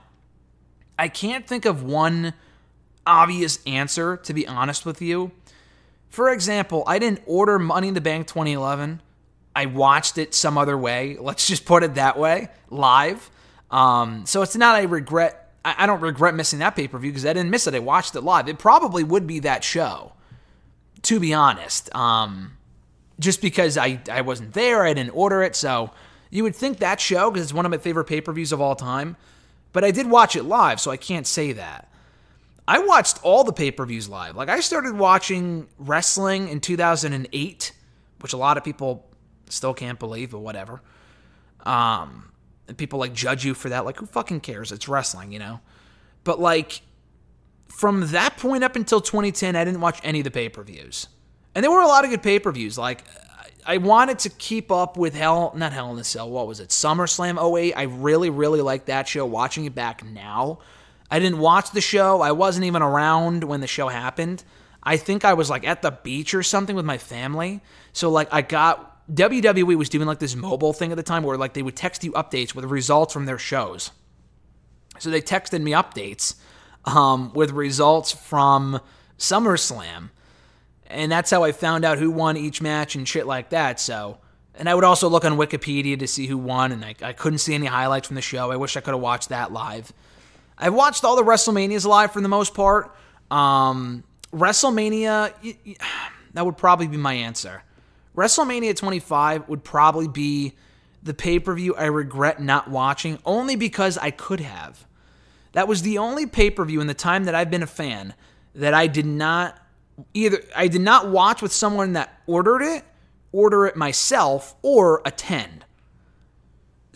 I can't think of one obvious answer, to be honest with you. For example, I didn't order Money in the Bank 2011. I watched it some other way. Let's just put it that way, live. Um, so it's not a regret. I, I don't regret missing that pay per view because I didn't miss it. I watched it live. It probably would be that show, to be honest. Um, just because I, I wasn't there, I didn't order it. So you would think that show because it's one of my favorite pay per views of all time. But I did watch it live, so I can't say that. I watched all the pay per views live. Like, I started watching wrestling in 2008, which a lot of people still can't believe, but whatever. Um, and people like judge you for that. Like, who fucking cares? It's wrestling, you know? But, like, from that point up until 2010, I didn't watch any of the pay per views. And there were a lot of good pay per views. Like, I wanted to keep up with Hell, not Hell in the Cell, what was it? SummerSlam 08. I really, really liked that show. Watching it back now, I didn't watch the show. I wasn't even around when the show happened. I think I was like at the beach or something with my family. So like I got WWE was doing like this mobile thing at the time where like they would text you updates with results from their shows. So they texted me updates um, with results from SummerSlam. And that's how I found out who won each match and shit like that. So, and I would also look on Wikipedia to see who won, and I, I couldn't see any highlights from the show. I wish I could have watched that live. I've watched all the WrestleManias live for the most part. Um, WrestleMania, that would probably be my answer. WrestleMania 25 would probably be the pay per view I regret not watching, only because I could have. That was the only pay per view in the time that I've been a fan that I did not either, I did not watch with someone that ordered it, order it myself, or attend.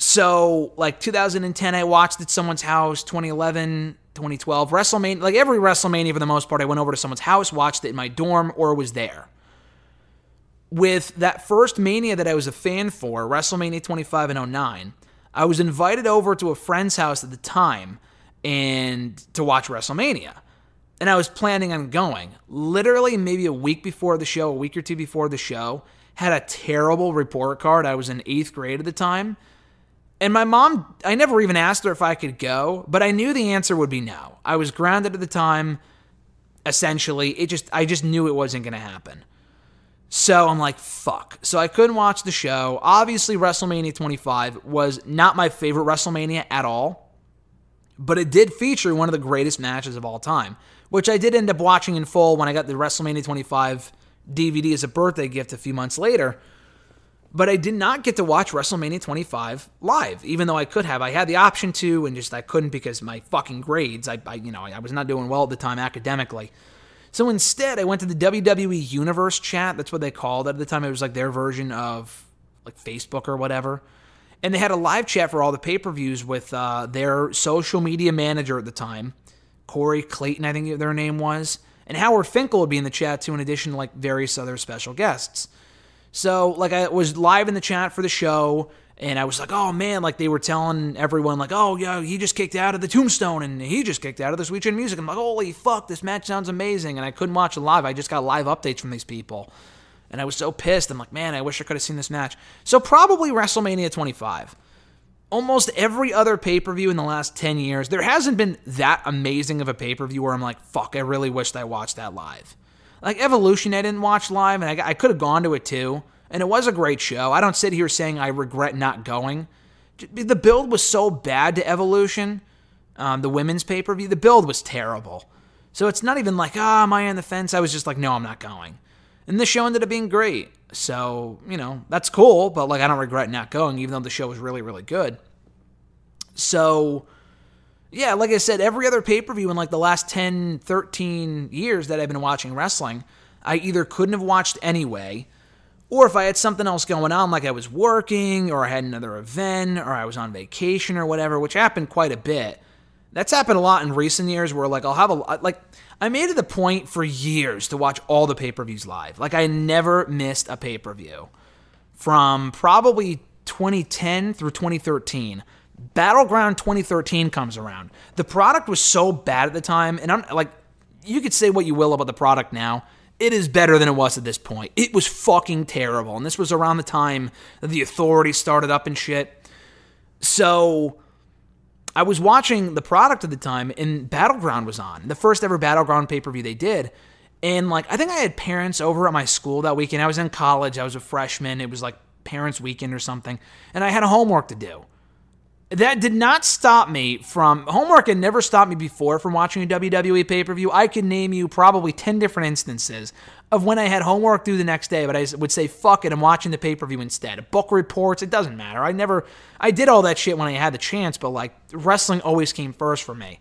So, like 2010, I watched at someone's house. 2011, 2012, WrestleMania, like every WrestleMania for the most part, I went over to someone's house, watched it in my dorm, or was there. With that first Mania that I was a fan for, WrestleMania 25 and 09, I was invited over to a friend's house at the time and to watch WrestleMania. And I was planning on going. Literally, maybe a week before the show, a week or two before the show, had a terrible report card. I was in eighth grade at the time and my mom, I never even asked her if I could go, but I knew the answer would be no. I was grounded at the time. Essentially, it just I just knew it wasn't going to happen. So I'm like, fuck. So I couldn't watch the show. Obviously, WrestleMania 25 was not my favorite WrestleMania at all, but it did feature one of the greatest matches of all time, which I did end up watching in full when I got the WrestleMania 25 DVD as a birthday gift a few months later. But I did not get to watch WrestleMania 25 live, even though I could have. I had the option to, and just I couldn't because my fucking grades. I, I you know, I was not doing well at the time academically. So instead, I went to the WWE Universe chat. That's what they called it at the time. It was like their version of like Facebook or whatever. and they had a live chat for all the pay per views with uh, their social media manager at the time, Corey Clayton, I think their name was, and Howard Finkel would be in the chat too, in addition to like various other special guests. So, like, I was live in the chat for the show, and I was like, oh man, like they were telling everyone, like, oh yeah, he just kicked out of the Tombstone, and he just kicked out of the Sweet Chin Music. I'm like, holy fuck, this match sounds amazing, and I couldn't watch it live. I just got live updates from these people, and I was so pissed. I'm like, man, I wish I could have seen this match. So probably WrestleMania 25. Almost every other pay per view in the last 10 years, there hasn't been that amazing of a pay per view where I'm like, fuck, I really wished I watched that live. Like Evolution, I didn't watch live, and I, I could have gone to it too. And it was a great show. I don't sit here saying I regret not going. The build was so bad to Evolution, um, the women's pay per view. The build was terrible. So it's not even like, ah, oh, am I on the fence? I was just like, no, I'm not going. And the show ended up being great. So, you know, that's cool, but like, I don't regret not going, even though the show was really, really good. So, yeah, like I said, every other pay per view in like the last 10, 13 years that I've been watching wrestling, I either couldn't have watched anyway, or if I had something else going on, like I was working, or I had another event, or I was on vacation, or whatever, which happened quite a bit. That's happened a lot in recent years where, like, I'll have a, like, I made it a point for years to watch all the pay per views live. Like, I never missed a pay per view from probably 2010 through 2013. Battleground 2013 comes around. The product was so bad at the time, and I'm like, you could say what you will about the product now. It is better than it was at this point. It was fucking terrible. And this was around the time that the authorities started up and shit. So I was watching the product at the time, and Battleground was on. The first ever Battleground pay per view they did. And like, I think I had parents over at my school that weekend. I was in college, I was a freshman. It was like parents' weekend or something. And I had homework to do that did not stop me from homework had never stopped me before from watching a WWE pay-per-view. I could name you probably 10 different instances of when I had homework due the next day, but I would say fuck it, I'm watching the pay-per-view instead. Book reports, it doesn't matter. I never I did all that shit when I had the chance, but like wrestling always came first for me.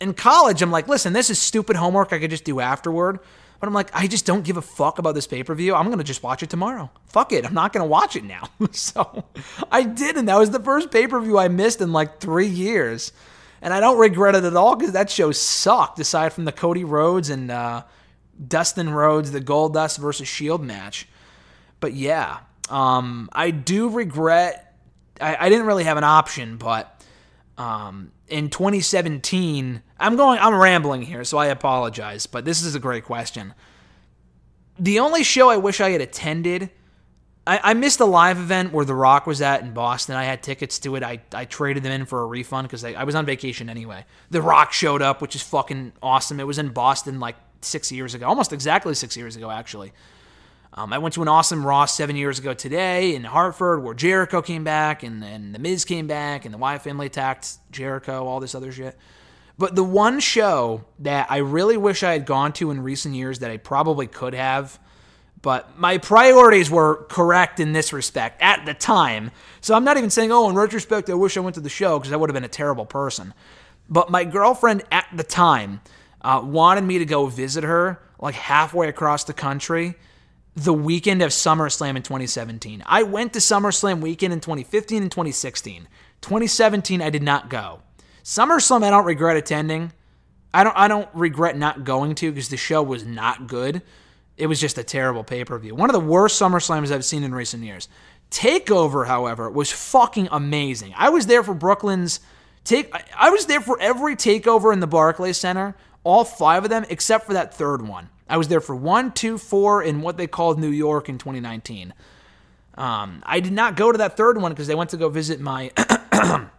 In college, I'm like, listen, this is stupid homework I could just do afterward. But I'm like, I just don't give a fuck about this pay per view. I'm going to just watch it tomorrow. Fuck it. I'm not going to watch it now. so I did. And that was the first pay per view I missed in like three years. And I don't regret it at all because that show sucked, aside from the Cody Rhodes and uh, Dustin Rhodes, the Goldust versus Shield match. But yeah, um, I do regret. I, I didn't really have an option, but um, in 2017, I'm going, I'm rambling here, so I apologize, but this is a great question. The only show I wish I had attended, I, I missed a live event where The Rock was at in Boston. I had tickets to it. I, I traded them in for a refund because I, I was on vacation anyway. The Rock showed up, which is fucking awesome. It was in Boston like six years ago, almost exactly six years ago, actually. Um, I went to an awesome Raw seven years ago today in Hartford where Jericho came back and, and The Miz came back and the Wyatt family attacked Jericho, all this other shit. But the one show that I really wish I had gone to in recent years that I probably could have, but my priorities were correct in this respect at the time. So I'm not even saying, oh, in retrospect, I wish I went to the show because I would have been a terrible person. But my girlfriend at the time uh, wanted me to go visit her like halfway across the country the weekend of SummerSlam in 2017. I went to SummerSlam weekend in 2015 and 2016. 2017, I did not go. SummerSlam, I don't regret attending. I don't. I don't regret not going to because the show was not good. It was just a terrible pay per view. One of the worst SummerSlams I've seen in recent years. Takeover, however, was fucking amazing. I was there for Brooklyn's take. I was there for every takeover in the Barclays Center, all five of them, except for that third one. I was there for one, two, four in what they called New York in 2019. Um, I did not go to that third one because they went to go visit my,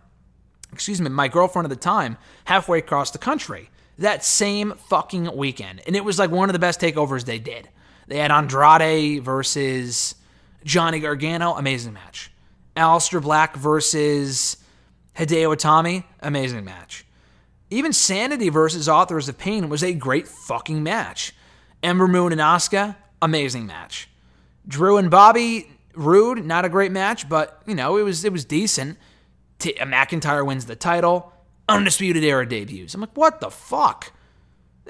excuse me, my girlfriend at the time halfway across the country that same fucking weekend. And it was like one of the best takeovers they did. They had Andrade versus Johnny Gargano, amazing match. Aleister Black versus Hideo Itami, amazing match. Even Sanity versus Authors of Pain was a great fucking match. Ember Moon and Asuka, amazing match. Drew and Bobby Roode, not a great match, but you know it was it was decent. T- McIntyre wins the title. Undisputed Era debuts. I'm like, what the fuck?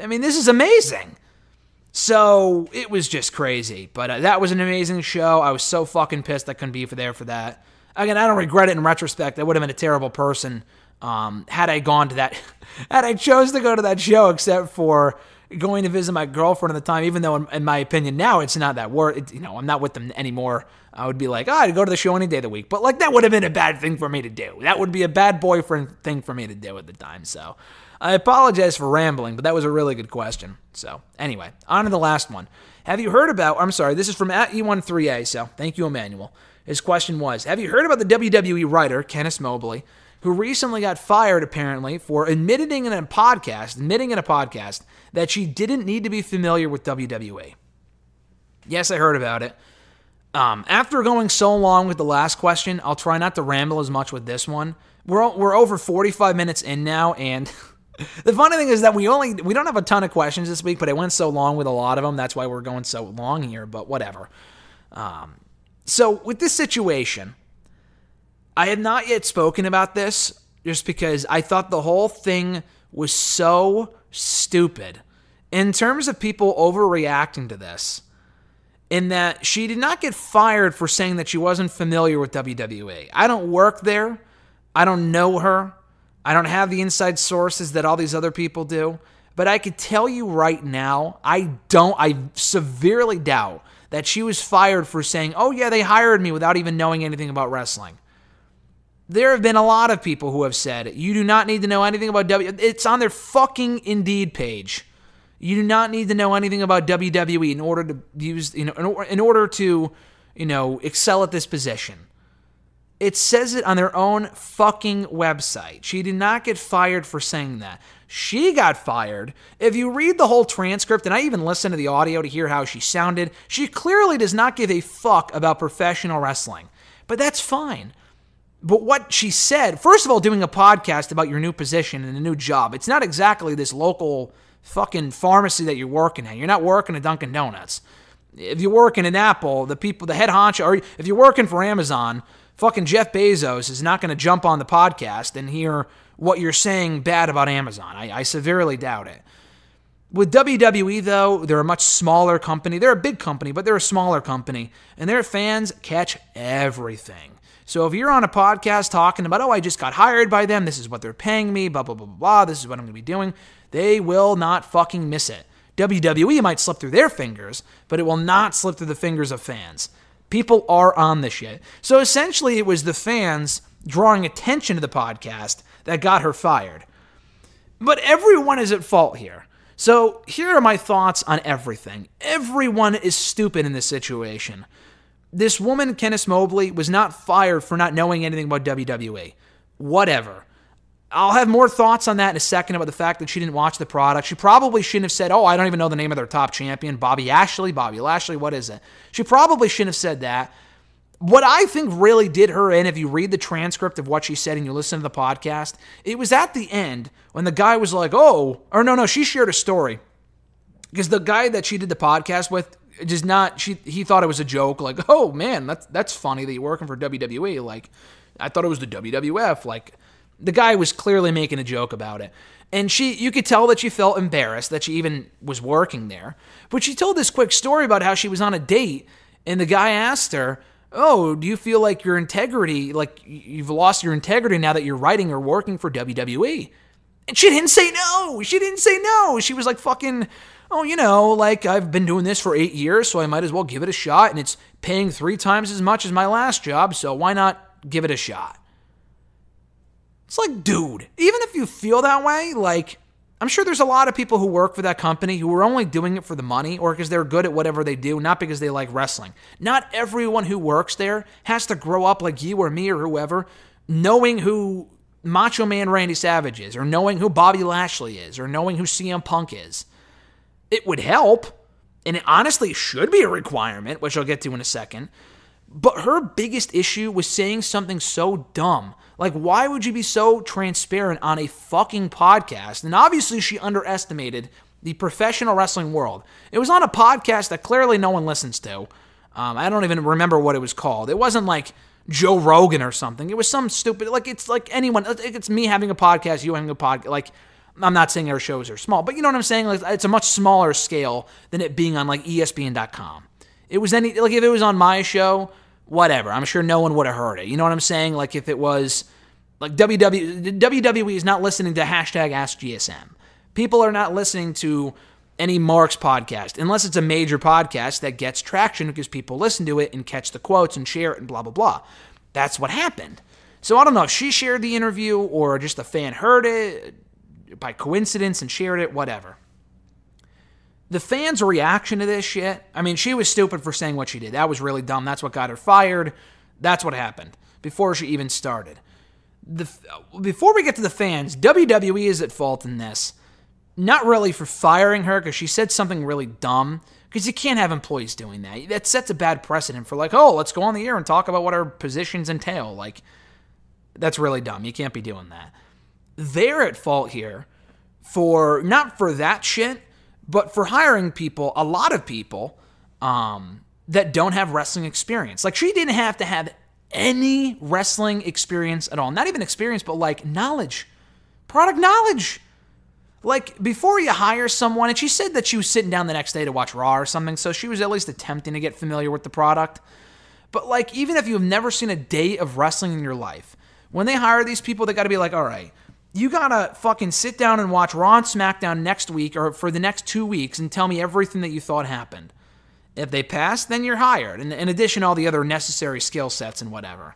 I mean, this is amazing. So it was just crazy, but uh, that was an amazing show. I was so fucking pissed I couldn't be there for that. Again, I don't regret it in retrospect. I would have been a terrible person um, had I gone to that, had I chose to go to that show, except for going to visit my girlfriend at the time. Even though, in, in my opinion, now it's not that worth. You know, I'm not with them anymore. I would be like, oh, I'd go to the show any day of the week. But like that would have been a bad thing for me to do. That would be a bad boyfriend thing for me to do at the time. So I apologize for rambling, but that was a really good question. So anyway, on to the last one. Have you heard about? I'm sorry, this is from at E13A. So thank you, Emmanuel. His question was Have you heard about the WWE writer, Kenice Mobley, who recently got fired apparently for admitting in a podcast, admitting in a podcast that she didn't need to be familiar with WWE? Yes, I heard about it. Um, after going so long with the last question, I'll try not to ramble as much with this one. We're we're over 45 minutes in now, and the funny thing is that we only we don't have a ton of questions this week, but I went so long with a lot of them. That's why we're going so long here. But whatever. Um, so with this situation, I have not yet spoken about this just because I thought the whole thing was so stupid in terms of people overreacting to this in that she did not get fired for saying that she wasn't familiar with WWE. I don't work there. I don't know her. I don't have the inside sources that all these other people do. But I could tell you right now, I don't, I severely doubt that she was fired for saying, oh, yeah, they hired me without even knowing anything about wrestling. There have been a lot of people who have said, you do not need to know anything about WWE. It's on their fucking Indeed page. You do not need to know anything about WWE in order to use, you know, in order to, you know, excel at this position. It says it on their own fucking website. She did not get fired for saying that. She got fired. If you read the whole transcript, and I even listened to the audio to hear how she sounded, she clearly does not give a fuck about professional wrestling. But that's fine. But what she said, first of all, doing a podcast about your new position and a new job, it's not exactly this local fucking pharmacy that you're working at. You're not working at Dunkin' Donuts. If you're working at Apple, the people, the head honcho, or if you're working for Amazon, fucking Jeff Bezos is not going to jump on the podcast and hear what you're saying bad about Amazon. I, I severely doubt it. With WWE, though, they're a much smaller company. They're a big company, but they're a smaller company, and their fans catch everything. So if you're on a podcast talking about, oh, I just got hired by them, this is what they're paying me, blah, blah, blah, blah, blah, this is what I'm going to be doing, they will not fucking miss it. WWE might slip through their fingers, but it will not slip through the fingers of fans. People are on this shit. So essentially, it was the fans drawing attention to the podcast that got her fired. But everyone is at fault here. So here are my thoughts on everything. Everyone is stupid in this situation. This woman, Kenice Mobley, was not fired for not knowing anything about WWE. Whatever. I'll have more thoughts on that in a second about the fact that she didn't watch the product. She probably shouldn't have said, Oh, I don't even know the name of their top champion, Bobby Ashley, Bobby Lashley, what is it? She probably shouldn't have said that. What I think really did her in, if you read the transcript of what she said and you listen to the podcast, it was at the end when the guy was like, Oh, or no, no, she shared a story. Because the guy that she did the podcast with just not she he thought it was a joke, like, oh man, that's that's funny that you're working for WWE. Like, I thought it was the WWF. Like the guy was clearly making a joke about it. And she you could tell that she felt embarrassed that she even was working there. But she told this quick story about how she was on a date and the guy asked her, "Oh, do you feel like your integrity, like you've lost your integrity now that you're writing or working for WWE?" And she didn't say no. She didn't say no. She was like fucking oh, you know, like I've been doing this for eight years, so I might as well give it a shot. And it's paying three times as much as my last job, so why not give it a shot? It's like, dude, even if you feel that way, like, I'm sure there's a lot of people who work for that company who are only doing it for the money or because they're good at whatever they do, not because they like wrestling. Not everyone who works there has to grow up like you or me or whoever, knowing who Macho Man Randy Savage is, or knowing who Bobby Lashley is, or knowing who CM Punk is. It would help, and it honestly should be a requirement, which I'll get to in a second. But her biggest issue was saying something so dumb like, why would you be so transparent on a fucking podcast? And obviously, she underestimated the professional wrestling world. It was on a podcast that clearly no one listens to. Um, I don't even remember what it was called. It wasn't like Joe Rogan or something. It was some stupid, like, it's like anyone, it's me having a podcast, you having a podcast. Like, I'm not saying our shows are small, but you know what I'm saying? Like, it's a much smaller scale than it being on like ESPN.com. It was any, like, if it was on my show, whatever. I'm sure no one would have heard it. You know what I'm saying? Like if it was like WWE, WWE is not listening to hashtag Ask GSM. People are not listening to any Marks podcast unless it's a major podcast that gets traction because people listen to it and catch the quotes and share it and blah blah blah. That's what happened. So I don't know if she shared the interview or just a fan heard it by coincidence and shared it, whatever. The fans' reaction to this shit, I mean, she was stupid for saying what she did. That was really dumb. That's what got her fired. That's what happened before she even started. The, before we get to the fans, WWE is at fault in this. Not really for firing her because she said something really dumb. Because you can't have employees doing that. That sets a bad precedent for like, oh, let's go on the air and talk about what our positions entail. Like, that's really dumb. You can't be doing that. They're at fault here for not for that shit, but for hiring people, a lot of people, um, that don't have wrestling experience. Like she didn't have to have any wrestling experience at all. Not even experience, but like knowledge, product knowledge. Like before you hire someone, and she said that she was sitting down the next day to watch Raw or something, so she was at least attempting to get familiar with the product. But like, even if you've never seen a day of wrestling in your life, when they hire these people, they got to be like, all right, you gotta fucking sit down and watch Raw and SmackDown next week or for the next two weeks and tell me everything that you thought happened. If they pass, then you're hired. And in addition, all the other necessary skill sets and whatever.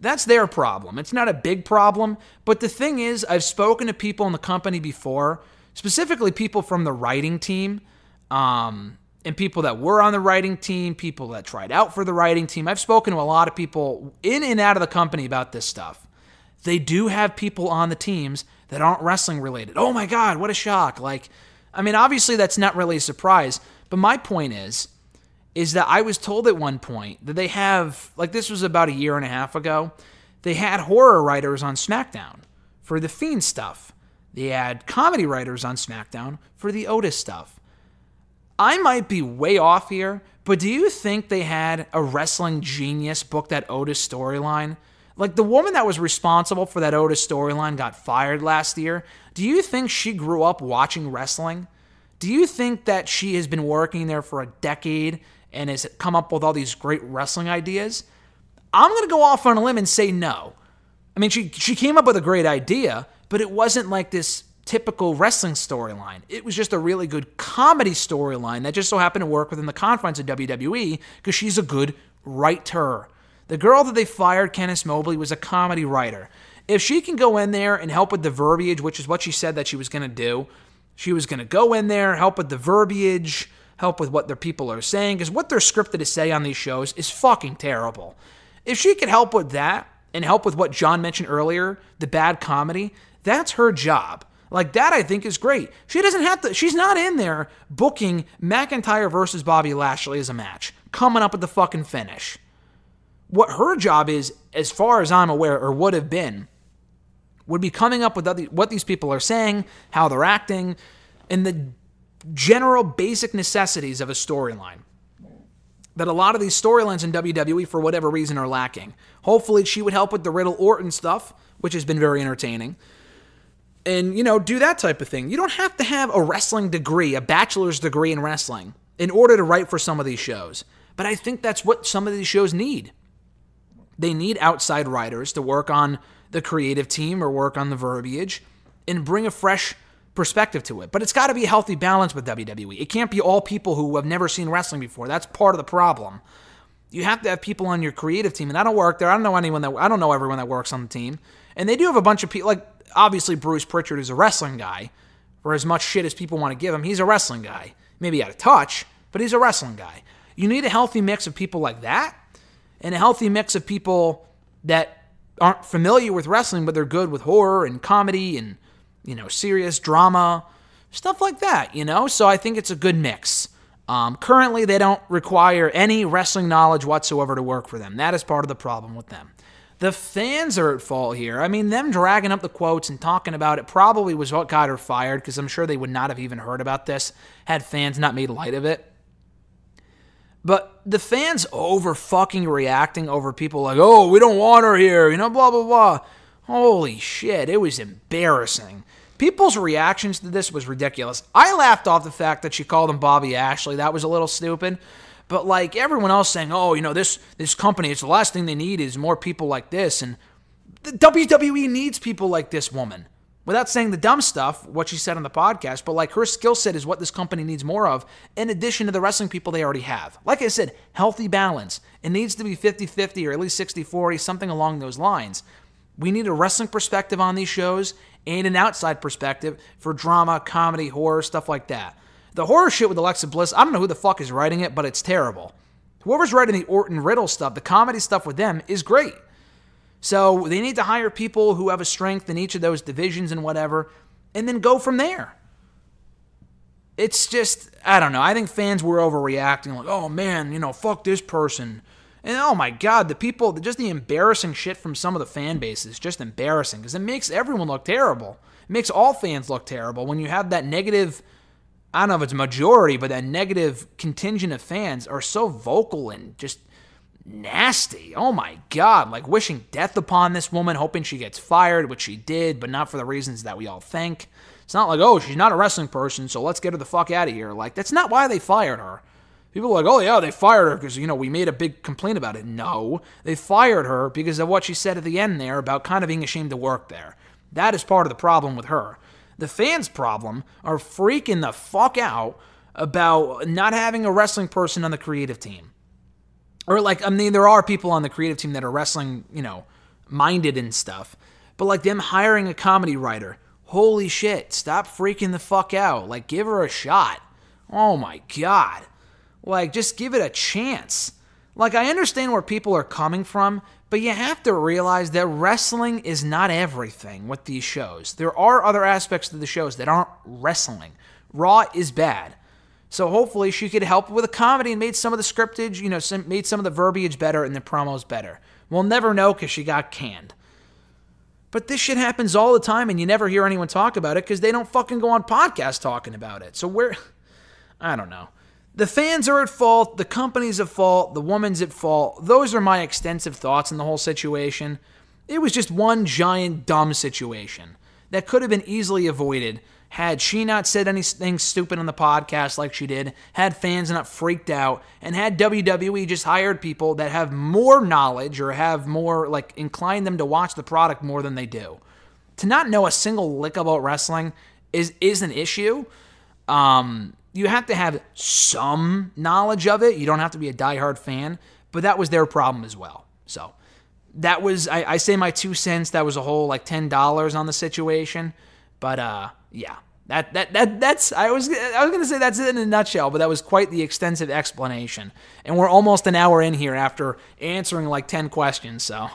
That's their problem. It's not a big problem. But the thing is, I've spoken to people in the company before, specifically people from the writing team, um, and people that were on the writing team, people that tried out for the writing team. I've spoken to a lot of people in and out of the company about this stuff. They do have people on the teams that aren't wrestling related. Oh my God, what a shock. Like, I mean, obviously that's not really a surprise, but my point is, is that I was told at one point that they have, like, this was about a year and a half ago, they had horror writers on SmackDown for the Fiend stuff. They had comedy writers on SmackDown for the Otis stuff. I might be way off here, but do you think they had a wrestling genius book that Otis storyline? Like the woman that was responsible for that Otis storyline got fired last year. Do you think she grew up watching wrestling? Do you think that she has been working there for a decade and has come up with all these great wrestling ideas? I'm going to go off on a limb and say no. I mean, she she came up with a great idea, but it wasn't like this typical wrestling storyline. It was just a really good comedy storyline that just so happened to work within the confines of WWE because she's a good writer. The girl that they fired, Kenice Mobley, was a comedy writer. If she can go in there and help with the verbiage, which is what she said that she was going to do, she was going to go in there, help with the verbiage, help with what their people are saying, because what they're scripted to say on these shows is fucking terrible. If she could help with that and help with what John mentioned earlier, the bad comedy, that's her job. Like that, I think is great. She doesn't have to. She's not in there booking McIntyre versus Bobby Lashley as a match, coming up with the fucking finish what her job is, as far as I'm aware, or would have been, would be coming up with what these people are saying, how they're acting, and the general basic necessities of a storyline. That a lot of these storylines in WWE, for whatever reason, are lacking. Hopefully, she would help with the Riddle Orton stuff, which has been very entertaining. And, you know, do that type of thing. You don't have to have a wrestling degree, a bachelor's degree in wrestling, in order to write for some of these shows. But I think that's what some of these shows need. They need outside writers to work on the creative team or work on the verbiage and bring a fresh perspective to it. But it's got to be a healthy balance with WWE. It can't be all people who have never seen wrestling before. That's part of the problem. You have to have people on your creative team, and I don't work there. I don't know anyone that I don't know everyone that works on the team. And they do have a bunch of people like obviously Bruce Pritchard is a wrestling guy. For as much shit as people want to give him, he's a wrestling guy. Maybe out of touch, but he's a wrestling guy. You need a healthy mix of people like that and a healthy mix of people that aren't familiar with wrestling, but they're good with horror and comedy and, you know, serious drama, stuff like that, you know? So I think it's a good mix. Um, currently, they don't require any wrestling knowledge whatsoever to work for them. That is part of the problem with them. The fans are at fault here. I mean, them dragging up the quotes and talking about it probably was what got her fired because I'm sure they would not have even heard about this had fans not made light of it. But the fans over fucking reacting over people like, oh, we don't want her here, you know, blah, blah, blah. Holy shit, it was embarrassing. People's reactions to this was ridiculous. I laughed off the fact that she called him Bobby Ashley. That was a little stupid. But like everyone else saying, oh, you know, this this company, it's the last thing they need is more people like this. And the WWE needs people like this woman. Without saying the dumb stuff, what she said on the podcast, but like her skill set is what this company needs more of, in addition to the wrestling people they already have. Like I said, healthy balance. It needs to be 50 50 or at least 60 40, something along those lines. We need a wrestling perspective on these shows and an outside perspective for drama, comedy, horror, stuff like that. The horror shit with Alexa Bliss, I don't know who the fuck is writing it, but it's terrible. Whoever's writing the Orton Riddle stuff, the comedy stuff with them is great. So they need to hire people who have a strength in each of those divisions and whatever, and then go from there. It's just, I don't know. I think fans were overreacting, like, oh man, you know, fuck this person. And oh my God, the people, just the embarrassing shit from some of the fan bases, just embarrassing because it makes everyone look terrible. It makes all fans look terrible when you have that negative, I don't know if it's majority, but that negative contingent of fans are so vocal and just nasty. Oh my God. Like wishing death upon this woman, hoping she gets fired, which she did, but not for the reasons that we all think. It's not like, oh, she's not a wrestling person, so let's get her the fuck out of here. Like, that's not why they fired her. People are like, oh, yeah, they fired her because, you know, we made a big complaint about it. No, they fired her because of what she said at the end there about kind of being ashamed to work there. That is part of the problem with her. The fans' problem are freaking the fuck out about not having a wrestling person on the creative team or like I mean there are people on the creative team that are wrestling, you know, minded and stuff. But like them hiring a comedy writer, holy shit, stop freaking the fuck out. Like give her a shot. Oh my god. Like just give it a chance. Like I understand where people are coming from, but you have to realize that wrestling is not everything with these shows. There are other aspects to the shows that aren't wrestling. Raw is bad. So hopefully she could help with a comedy and made some of the scriptage, you know, some, made some of the verbiage better and the promos better. We'll never know because she got canned. But this shit happens all the time and you never hear anyone talk about it because they don't fucking go on podcasts talking about it. So we're, I don't know. The fans are at fault, the company's at fault, the woman's at fault. Those are my extensive thoughts in the whole situation. It was just one giant dumb situation that could have been easily avoided had she not said anything stupid on the podcast like she did, had fans not freaked out, and had WWE just hired people that have more knowledge or have more, like, inclined them to watch the product more than they do. To not know a single lick about wrestling is, is an issue. Um, you have to have some knowledge of it. You don't have to be a diehard fan, but that was their problem as well. So that was, I, I say my two cents. That was a whole like $10 on the situation. But, uh, yeah, that that that that's I was I was gonna say that's it in a nutshell, but that was quite the extensive explanation. And we're almost an hour in here after answering like ten questions. So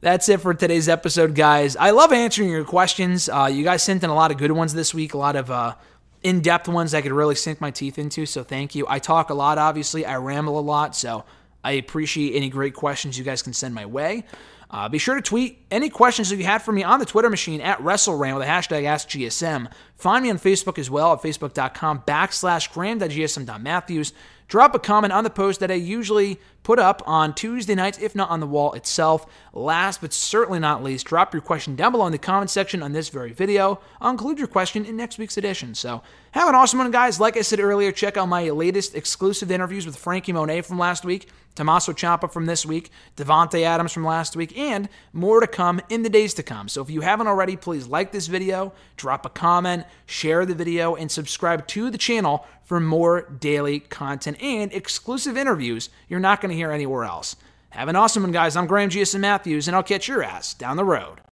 that's it for today's episode, guys. I love answering your questions. Uh, you guys sent in a lot of good ones this week, a lot of uh, in-depth ones I could really sink my teeth into. So thank you. I talk a lot, obviously. I ramble a lot, so I appreciate any great questions you guys can send my way. Uh, be sure to tweet any questions that you have for me on the Twitter machine at WrestleRant with the hashtag AskGSM. Find me on Facebook as well at facebook.com backslash graham.gsm.matthews. Drop a comment on the post that I usually put up on Tuesday nights, if not on the wall itself. Last but certainly not least, drop your question down below in the comment section on this very video. I'll include your question in next week's edition. So have an awesome one, guys. Like I said earlier, check out my latest exclusive interviews with Frankie Monet from last week, Tommaso Ciampa from this week, Davante Adams from last week, and more to come in the days to come. So if you haven't already, please like this video, drop a comment, share the video, and subscribe to the channel for more daily content and exclusive interviews you're not going to hear anywhere else. Have an awesome one, guys. I'm Graham GSM Matthews, and I'll catch your ass down the road.